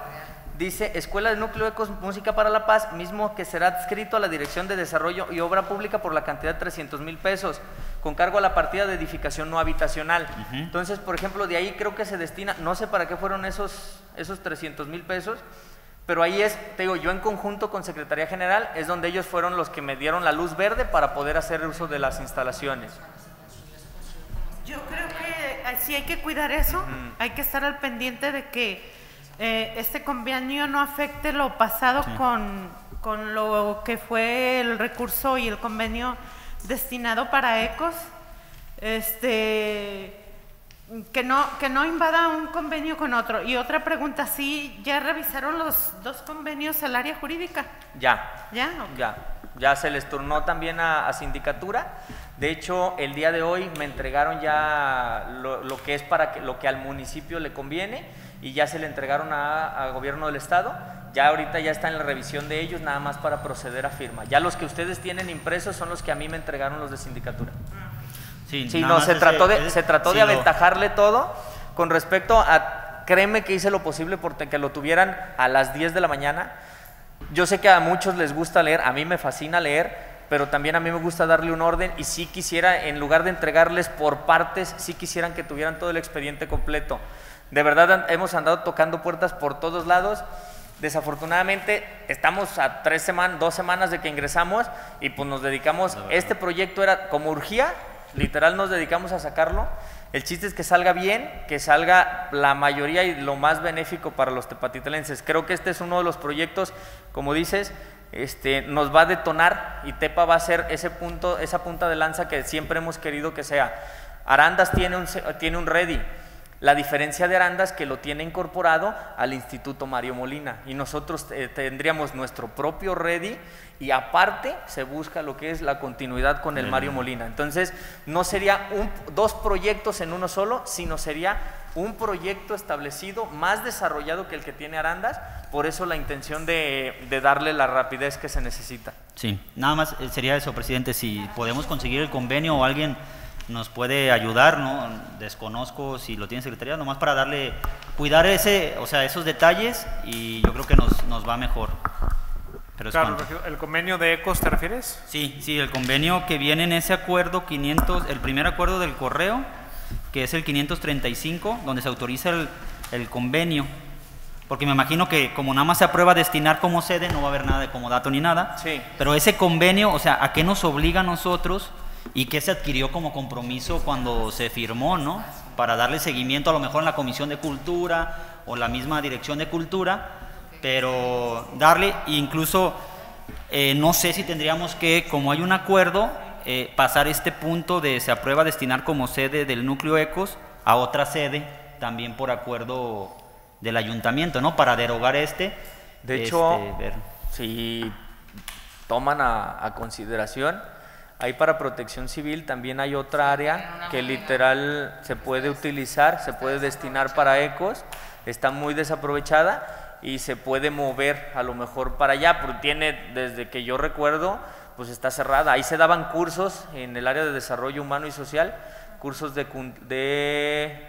dice Escuela de Núcleo Ecos Música para la Paz, mismo que será adscrito a la Dirección de Desarrollo y Obra Pública por la cantidad de 300 mil pesos, con cargo a la partida de edificación no habitacional. Entonces, por ejemplo, de ahí creo que se destina, no sé para qué fueron esos, esos 300 mil pesos, pero ahí es, te digo, yo en conjunto con Secretaría General, es donde ellos fueron los que me dieron la luz verde para poder hacer uso de las instalaciones. Yo creo que eh, sí hay que cuidar eso, hay que estar al pendiente de que eh, este convenio no afecte lo pasado con, con lo que fue el recurso y el convenio destinado para ECOS. Este, que no, que no invada un convenio con otro. Y otra pregunta, ¿sí ya revisaron los dos convenios el área jurídica? Ya, ¿Ya? Ok. Ya, ya se les turnó también a, a sindicatura. De hecho, el día de hoy me entregaron ya lo, lo que es para que, lo que al municipio le conviene y ya se le entregaron a, a gobierno del estado. Ya ahorita ya está en la revisión de ellos, nada más para proceder a firma. Ya los que ustedes tienen impresos son los que a mí me entregaron los de sindicatura. Sí, Sí, no, se ese- trató de, se trató sí de aventajarle todo con respecto a, créeme que hice lo posible porque que lo tuvieran a las 10 de la mañana. Yo sé que a muchos les gusta leer, a mí me fascina leer, pero también a mí me gusta darle un orden y sí quisiera, en lugar de entregarles por partes, sí quisieran que tuvieran todo el expediente completo. De verdad hemos andado tocando puertas por todos lados. Desafortunadamente estamos a tres semanas, dos semanas de que ingresamos y pues nos dedicamos, este proyecto era como urgía, literal nos dedicamos a sacarlo. El chiste es que salga bien, que salga la mayoría y lo más benéfico para los tepatitelenses. Creo que este es uno de los proyectos, como dices, este, nos va a detonar y Tepa va a ser ese punto, esa punta de lanza que siempre hemos querido que sea. Arandas tiene un, tiene un ready. La diferencia de Arandas que lo tiene incorporado al Instituto Mario Molina y nosotros eh, tendríamos nuestro propio ready y aparte se busca lo que es la continuidad con el. Mario Molina. Entonces no sería un- dos proyectos en uno solo, sino sería un proyecto establecido más desarrollado que el que tiene Arandas, por eso la intención de, de darle la rapidez que se necesita. Sí, nada más eh, sería eso, presidente, si podemos conseguir el convenio o alguien nos puede ayudar, ¿no? Desconozco si lo tiene Secretaría, nomás para darle, cuidar ese, o sea, esos detalles y yo creo que nos, nos va mejor. Pero cuanto. ¿el convenio de ECOS te refieres? Sí, sí, el convenio que viene en ese acuerdo 500, el primer acuerdo del correo, que es el 535, donde se autoriza el, el convenio. Porque me imagino que como nada más se aprueba destinar como sede, no va a haber nada de comodato ni nada. Sí. Pero ese convenio, o sea, ¿a qué nos obliga a nosotros y qué se adquirió como compromiso cuando se firmó, ¿no? Para darle seguimiento a lo mejor en la Comisión de Cultura o la misma Dirección de Cultura, pero darle incluso, eh, no sé si tendríamos que, como hay un acuerdo, eh, pasar este punto de se aprueba destinar como sede del núcleo ECOS a otra sede, también por acuerdo del ayuntamiento, ¿no? Para derogar este. De hecho, este, ver. si toman a, a consideración, Ahí para protección civil también hay otra área que literal se puede utilizar, se puede destinar para ecos, está muy desaprovechada y se puede mover a lo mejor para allá, porque tiene, desde que yo recuerdo, pues está cerrada. Ahí se daban cursos en el área de desarrollo humano y social, cursos de, de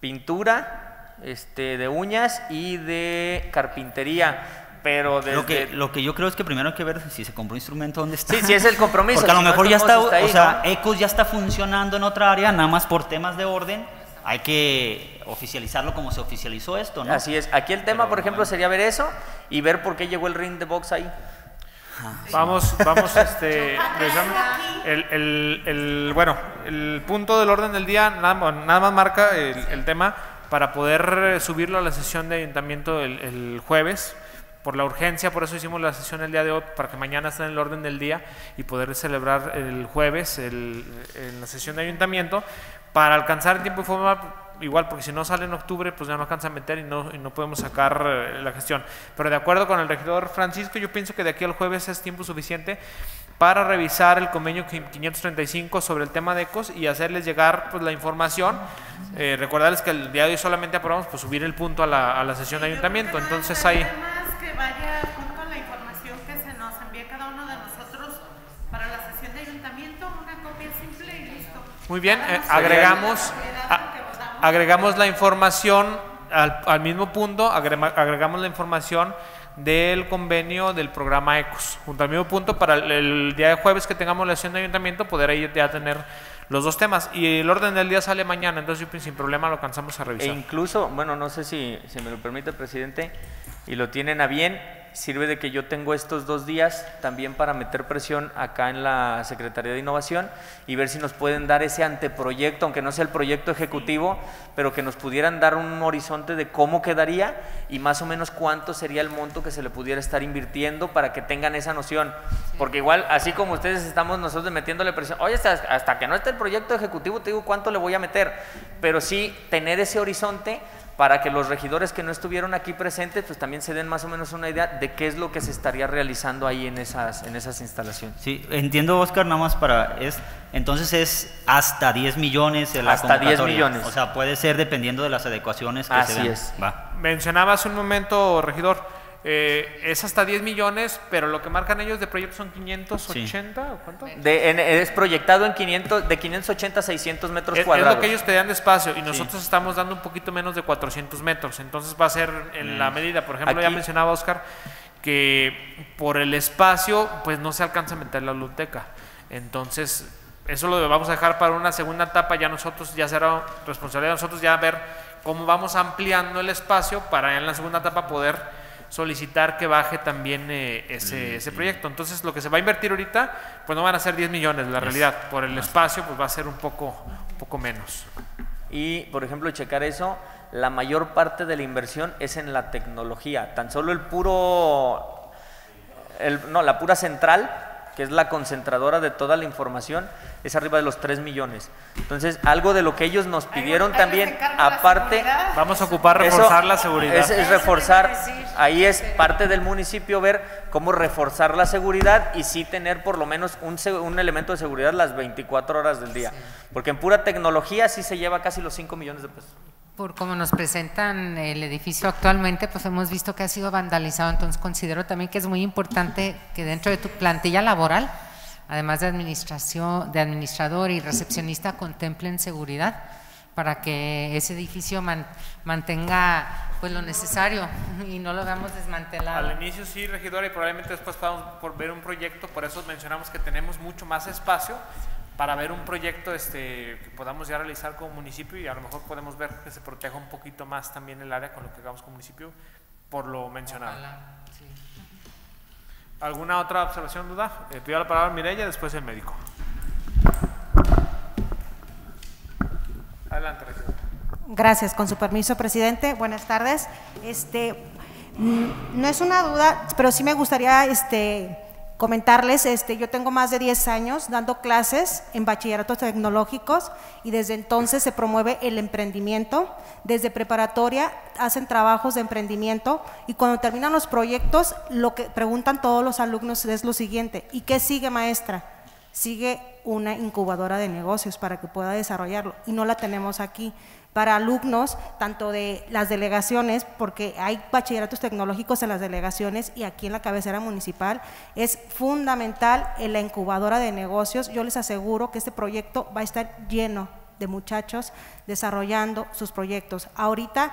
pintura, este, de uñas y de carpintería, pero desde... Lo que, lo que yo creo es que primero hay que ver si se compró instrumento, dónde está. Sí, sí, es el compromiso. Porque a lo mejor ya está, modos está ahí, o sea, ¿no? ECOS ya está funcionando en otra área, nada más por temas de orden. Hay que oficializarlo como se oficializó esto, ¿no? Así es. Aquí el tema, Pero, por ejemplo, bueno. sería ver eso y ver por qué llegó el ring de box ahí. Vamos, vamos, este, el, el, el- bueno, el punto del orden del día nada, más- nada más marca el, el tema para poder eh, subirlo a la sesión de ayuntamiento el, el jueves por la urgencia, por eso hicimos la sesión el día de hoy, para que mañana esté en el orden del día y poder celebrar el jueves el- en la sesión de ayuntamiento para alcanzar en tiempo y forma igual, porque si no sale en octubre, pues ya no alcanza a meter y no, no podemos sacar eh, la gestión. Pero de acuerdo con el regidor Francisco, yo pienso que de aquí al jueves es tiempo suficiente para revisar el convenio quin- 535 sobre el tema de ECOS y hacerles llegar pues, la información. Eh, recordarles que el día de hoy solamente aprobamos pues, subir el punto a la, a la sesión de ayuntamiento. Entonces ahí... Que vaya junto a la información que se nos envía cada uno de nosotros para la sesión de ayuntamiento, una copia simple y listo. Muy bien, eh, agregamos, a- agregamos la información al, al mismo punto, agrema- agregamos la información del convenio del programa ECOS, junto al mismo punto para el, el día de jueves que tengamos la sesión de ayuntamiento poder ahí ya tener los dos temas y el orden del día sale mañana, entonces yo, sin problema lo alcanzamos a E revisar. incluso, bueno, no sé si, si me lo permite el presidente, y lo tienen a bien, sirve de que yo tengo estos dos días también para meter presión acá en la Secretaría de Innovación y ver si nos pueden dar ese anteproyecto, aunque no sea el proyecto ejecutivo, pero que nos pudieran dar un horizonte de cómo quedaría y más o menos cuánto sería el monto que se le pudiera estar invirtiendo para que tengan esa noción. Porque igual, así como ustedes estamos nosotros metiéndole presión, oye, hasta, hasta que no esté el proyecto ejecutivo te digo cuánto le voy a meter, pero sí tener ese horizonte para que los regidores que no estuvieron aquí presentes pues también se den más o menos una idea de qué es lo que se estaría realizando ahí en esas, en esas instalaciones. Sí, entiendo, Oscar, nada más para. es Entonces es hasta 10 millones la Hasta 10 convocatoria. millones. O sea, puede ser dependiendo de las adecuaciones que Así se vean. es. Va. Mencionaba hace un momento, regidor, eh, es hasta 10 millones, pero lo que marcan ellos de proyecto son 580 o cuánto? De- en- es proyectado en 500, de 580 a 600 metros Es, es cuadrados. lo que ellos pedían de espacio y nosotros estamos dando un poquito menos de 400 metros. Entonces va a ser en la medida, por ejemplo, ya mencionaba Oscar, que por el espacio pues no se alcanza a meter la luteca. Entonces eso lo vamos a dejar para una segunda etapa, ya nosotros, ya será responsabilidad de nosotros ya ver cómo vamos ampliando el espacio para en la segunda etapa poder solicitar que baje también eh, ese, ese proyecto. Entonces lo que se va a invertir ahorita pues no van a ser 10 millones, la realidad. Por el espacio pues va a ser un poco, un poco menos. Y, por ejemplo, checar eso, la mayor parte de la inversión es en la tecnología. Tan solo el puro, el- no, la pura central, que es la concentradora de toda la información, es arriba de los 3 millones. Entonces, algo de lo que ellos nos pidieron también, aparte... Vamos a ocupar Eso reforzar la seguridad. Es, es reforzar, ahí es parte del municipio ver cómo reforzar la seguridad y sí tener por lo menos un, se- un elemento de seguridad las 24 horas del día. Porque en pura tecnología sí se lleva casi los 5 millones de pesos. Por como nos presentan el edificio actualmente, pues hemos visto que ha sido vandalizado, entonces considero también que es muy importante que dentro de tu plantilla laboral, además de administración, de administrador y recepcionista, contemplen seguridad para que ese edificio man- mantenga pues lo necesario y no lo veamos desmantelado. Al inicio sí, regidora, y probablemente después podamos por ver un proyecto, por eso mencionamos que tenemos mucho más espacio para ver un proyecto este, que podamos ya realizar como municipio y a lo mejor podemos ver que se proteja un poquito más también el área con lo que hagamos como municipio, por lo mencionado. Ojalá, sí. ¿Alguna otra observación, duda? Eh, pido la palabra a Mireya, después el médico. Adelante, regidora. Gracias, con su permiso, presidente. Buenas tardes. Este, mm, no es una duda, pero sí me gustaría este, comentarles, este, yo tengo más de 10 años dando clases en bachilleratos tecnológicos y desde entonces se promueve el emprendimiento. Desde preparatoria hacen trabajos de emprendimiento y cuando terminan los proyectos, lo que preguntan todos los alumnos es lo siguiente, ¿y qué sigue maestra? Sigue una incubadora de negocios para que pueda desarrollarlo y no la tenemos aquí. Para alumnos, tanto de las delegaciones, porque hay bachilleratos tecnológicos en las delegaciones y aquí en la cabecera municipal, es fundamental en la incubadora de negocios. Yo les aseguro que este proyecto va a estar lleno de muchachos desarrollando sus proyectos. Ahorita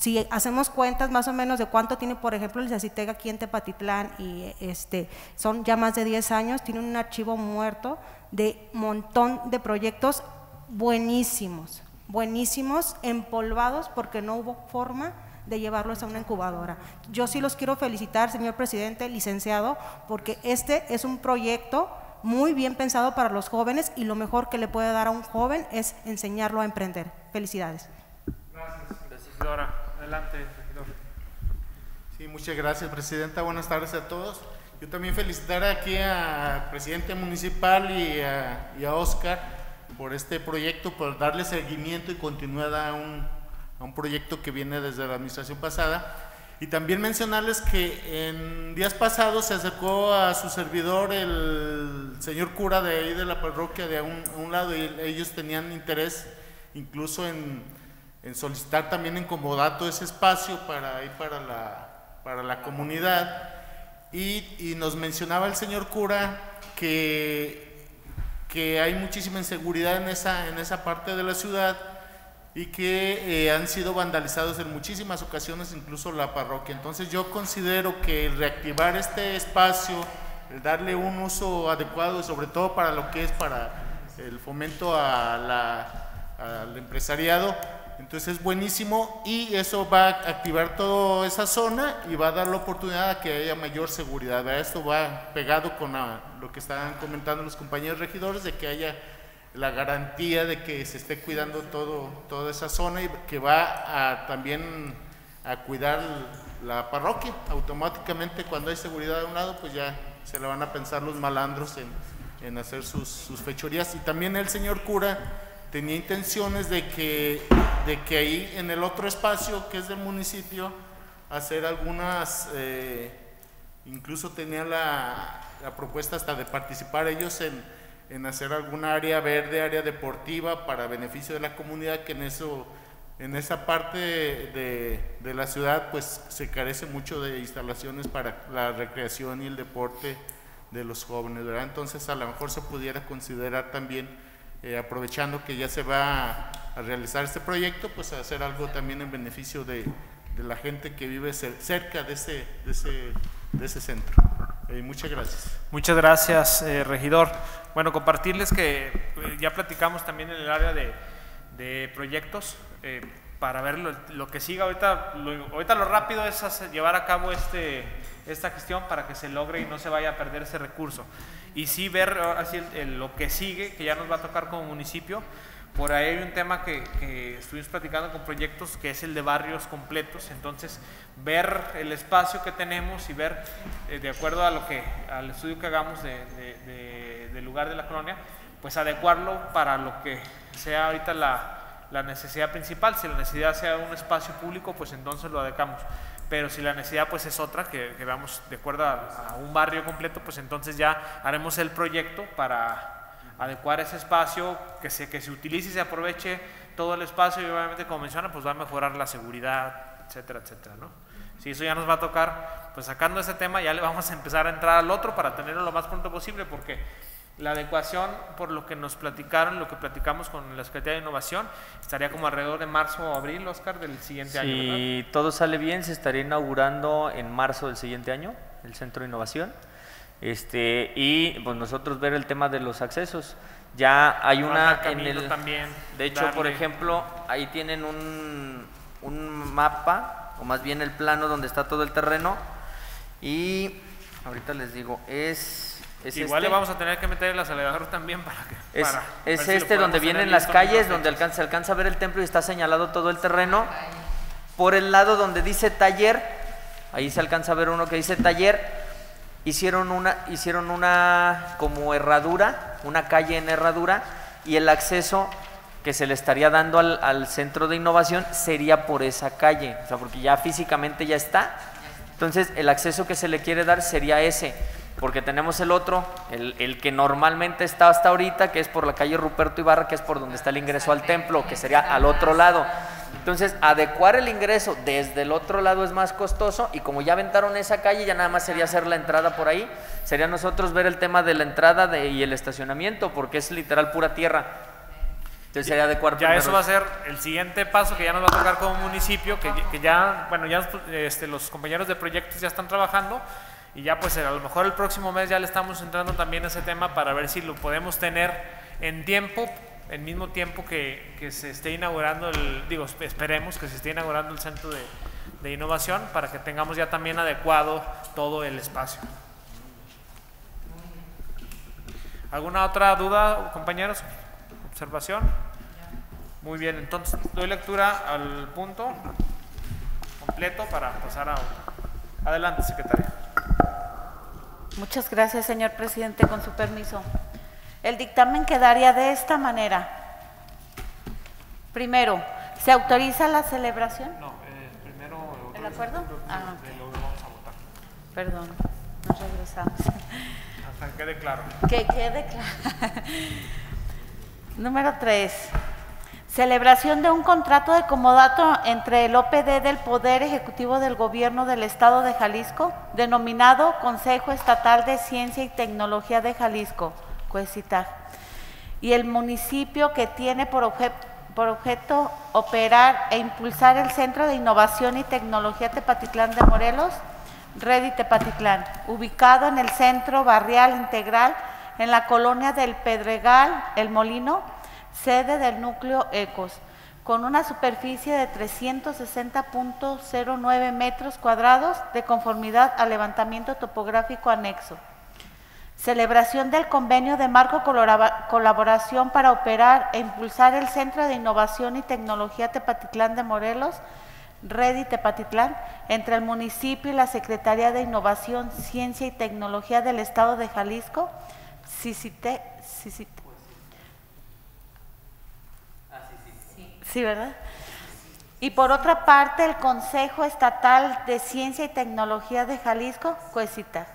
si hacemos cuentas más o menos de cuánto tiene, por ejemplo, el CECITEG aquí en Tepatitlán, y este, son ya más de 10 años, tiene un archivo muerto de montón de proyectos buenísimos, buenísimos, empolvados porque no hubo forma de llevarlos a una incubadora. Yo sí los quiero felicitar, señor presidente, licenciado, porque este es un proyecto muy bien pensado para los jóvenes y lo mejor que le puede dar a un joven es enseñarlo a emprender. Felicidades. Gracias, Adelante, regidor. Sí, muchas gracias, Presidenta. Buenas tardes a todos. Yo también felicitar aquí al presidente municipal y a, y a Oscar por este proyecto, por darle seguimiento y continuidad a un, a un proyecto que viene desde la administración pasada. Y también mencionarles que en días pasados se acercó a su servidor el señor cura de ahí de la parroquia de un, a un lado y ellos tenían interés incluso en en solicitar también en comodato ese espacio para ir para la, para la comunidad. Y, y, nos mencionaba el señor cura que, que hay muchísima inseguridad en esa, en esa parte de la ciudad y que eh, han sido vandalizados en muchísimas ocasiones, incluso la parroquia. Entonces yo considero que el reactivar este espacio, el darle un uso adecuado, sobre todo para lo que es para el fomento a la, al empresariado, entonces es buenísimo y eso va a activar toda esa zona y va a dar la oportunidad a que haya mayor seguridad. Esto va pegado con lo que estaban comentando los compañeros regidores, de que haya la garantía de que se esté cuidando todo, toda esa zona y que va a, también a cuidar la parroquia. Automáticamente cuando hay seguridad de un lado, pues ya se le van a pensar los malandros en, en hacer sus, sus fechorías. Y también el señor cura tenía intenciones de que, de que ahí en el otro espacio que es del municipio, hacer algunas, eh, incluso tenía la, propuesta hasta de participar ellos en, en, hacer alguna área verde, área deportiva para beneficio de la comunidad, que en eso, en esa parte de, de la ciudad pues se carece mucho de instalaciones para la recreación y el deporte de los jóvenes, ¿verdad? Entonces a lo mejor se pudiera considerar también eh, aprovechando que ya se va a, realizar este proyecto, pues a hacer algo también en beneficio de, de la gente que vive cerca de ese, de ese, de ese centro. Eh, muchas gracias. Muchas gracias, eh, regidor. Bueno, compartirles que ya platicamos también en el área de, de proyectos para ver lo, lo, que siga. Ahorita lo, ahorita lo rápido es hacer, llevar a cabo este, esta gestión para que se logre y no se vaya a perder ese recurso y sí ver así lo que sigue, que ya nos va a tocar como municipio. Por ahí hay un tema que, que, estuvimos platicando con proyectos que es el de barrios completos, entonces ver el espacio que tenemos y ver, eh, de acuerdo a lo que, al estudio que hagamos de, de, del lugar de la colonia, pues adecuarlo para lo que sea ahorita la, la necesidad principal. Si la necesidad sea un espacio público, pues entonces lo adecuamos pero si la necesidad pues es otra, que, que de acuerdo a, a, un barrio completo, pues entonces ya haremos el proyecto para adecuar ese espacio, que se, que se utilice y se aproveche todo el espacio y obviamente como menciona, pues va a mejorar la seguridad, etcétera, etcétera, ¿no? Si eso ya nos va a tocar, pues sacando ese tema ya le vamos a empezar a entrar al otro para tenerlo lo más pronto posible, porque la adecuación, por lo que nos platicaron, lo que platicamos con la Secretaría de Innovación, estaría como alrededor de marzo o abril, Oscar, del siguiente año. Si todo sale bien, se estaría inaugurando en marzo del siguiente año el Centro de Innovación. Este, y pues nosotros ver el tema de los accesos. Ya hay una en el también, De hecho, darle. por ejemplo, ahí tienen un, un mapa, o más bien el plano donde está todo el terreno. Y ahorita les digo, es es Igual este. le vamos a tener que meter el acelerador también para que. Es, para es este si donde vienen las calles, donde alcanza, se alcanza a ver el templo y está señalado todo el terreno. Por el lado donde dice taller, ahí se alcanza a ver uno que dice taller. Hicieron una, hicieron una como herradura, una calle en herradura, y el acceso que se le estaría dando al, al centro de innovación sería por esa calle, o sea, porque ya físicamente ya está. Entonces, el acceso que se le quiere dar sería ese porque tenemos el otro, el, el que normalmente está hasta ahorita, que es por la calle Ruperto Ibarra, que es por donde está el ingreso al templo, que sería al otro lado. Entonces, adecuar el ingreso desde el otro lado es más costoso y como ya aventaron esa calle, ya nada más sería hacer la entrada por ahí. Sería nosotros ver el tema de la entrada de- y el estacionamiento, porque es literal pura tierra. Entonces sería adecuar Ya eso va a ser el siguiente paso que ya nos va a tocar como municipio, que, que ya, bueno, ya este, los compañeros de proyectos ya están trabajando y ya pues a lo mejor el próximo mes ya le estamos entrando también a ese tema para ver si lo podemos tener en tiempo, el mismo tiempo que, que se esté inaugurando el, digo, esp- esperemos que se esté inaugurando el centro de, de innovación para que tengamos ya también adecuado todo el espacio. ¿Alguna otra duda, compañeros? ¿Observación? Muy bien, entonces doy lectura al punto completo para pasar a. Adelante, secretaria. Muchas gracias, señor presidente, con su permiso. El dictamen quedaría de esta manera. Primero, se autoriza la celebración. No, eh, primero ¿El acuerdo? Ah, ok. y luego vamos a votar. Perdón, nos regresamos. Hasta que quede claro. Que quede claro. Número 3. Celebración de un contrato de comodato entre el OPD del Poder Ejecutivo del Gobierno del Estado de Jalisco, denominado Consejo Estatal de Ciencia y Tecnología de Jalisco, COECITAG, y el municipio que tiene por objeto operar e impulsar el Centro de Innovación y Tecnología Tepatitlán de Morelos, Redi Tepatitlán, ubicado en el centro barrial integral en la colonia del Pedregal, El Molino, sede del núcleo ECOS, con una superficie de 360.09 metros cuadrados de conformidad al levantamiento topográfico anexo. Celebración del convenio de marco colaboración para operar e impulsar el Centro de Innovación y Tecnología Tepatitlán de Morelos, Redi Tepatitlán, entre el municipio y la Secretaría de Innovación, Ciencia y Tecnología del Estado de Jalisco, CICITE, Sí, ¿verdad? Y por otra parte, el Consejo Estatal de Ciencia y Tecnología de Jalisco, COECITAG.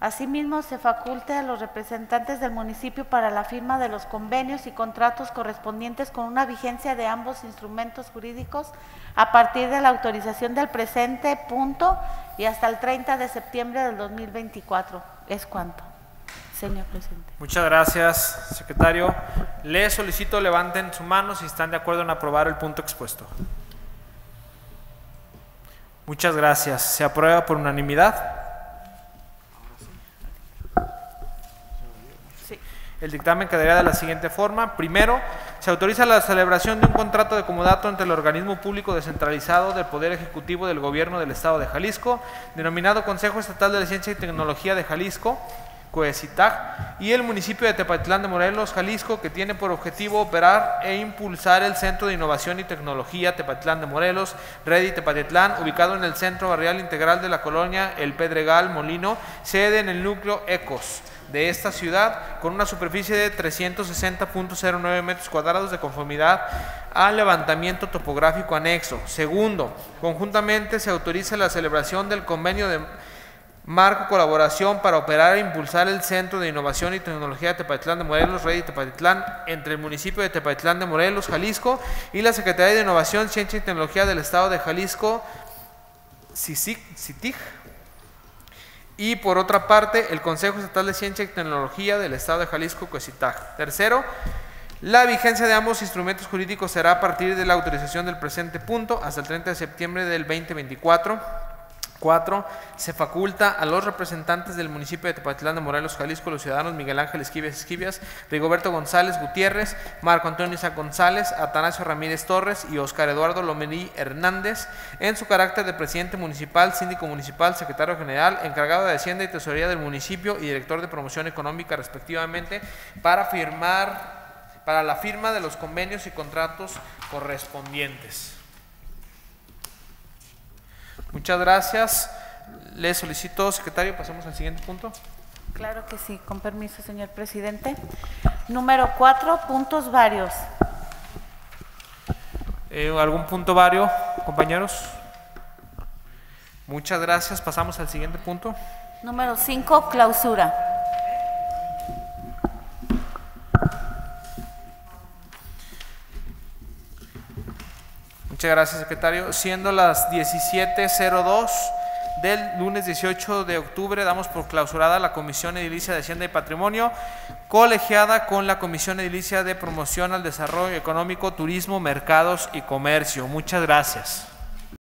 Asimismo, se faculte a los representantes del municipio para la firma de los convenios y contratos correspondientes con una vigencia de ambos instrumentos jurídicos a partir de la autorización del presente punto y hasta el 30 de septiembre del 2024. Es cuanto, Muchas gracias, secretario. Les solicito levanten su mano si están de acuerdo en aprobar el punto expuesto. Muchas gracias. Se aprueba por unanimidad. El dictamen quedaría de la siguiente forma. Primero, se autoriza la celebración de un contrato de comodato entre el organismo público descentralizado del Poder Ejecutivo del Gobierno del Estado de Jalisco, denominado Consejo Estatal de la Ciencia y Tecnología de Jalisco, COECITAG, y el municipio de Tepatitlán de Morelos, Jalisco, que tiene por objetivo operar e impulsar el Centro de Innovación y Tecnología Tepatitlán de Morelos, Redi Tepatitlán, ubicado en el Centro Barrial Integral de la colonia El Pedregal Molino, sede en el núcleo ECOS de esta ciudad con una superficie de 360.09 metros cuadrados de conformidad al levantamiento topográfico anexo. Segundo, conjuntamente se autoriza la celebración del convenio de marco colaboración para operar e impulsar el Centro de Innovación y Tecnología de Tepatitlán de Morelos, Rey de Tepatitlán, entre el municipio de Tepatitlán de Morelos, Jalisco, y la Secretaría de Innovación, Ciencia y Tecnología del Estado de Jalisco, CITIG, y por otra parte, el Consejo Estatal de Ciencia y Tecnología del Estado de Jalisco, COECITAG. Tercero, la vigencia de ambos instrumentos jurídicos será a partir de la autorización del presente punto hasta el 30 de septiembre del 2024. Cuatro, se faculta a los representantes del municipio de Tepatitlán de Morelos, Jalisco, los ciudadanos Miguel Ángel Esquivias Esquivias, Rigoberto González Gutiérrez, Marco Antonio Isa González, Atanasio Ramírez Torres y Oscar Eduardo Lomerí Hernández, en su carácter de presidente municipal, síndico municipal, secretario general, encargado de Hacienda y Tesorería del municipio y director de promoción económica respectivamente, para firmar, para la firma de los convenios y contratos correspondientes. Muchas gracias. Le solicito, secretario, pasemos al siguiente punto. Claro que sí, con permiso, señor presidente. Número cuatro, puntos varios. Eh, ¿Algún punto vario, compañeros? Muchas gracias. Pasamos al siguiente punto. Número 5, clausura. Muchas gracias, secretario. Siendo las 17.02 del lunes 18 de octubre, damos por clausurada la Comisión Edilicia de Hacienda y Patrimonio, colegiada con la Comisión Edilicia de Promoción al Desarrollo Económico, Turismo, Mercados y Comercio. Muchas gracias.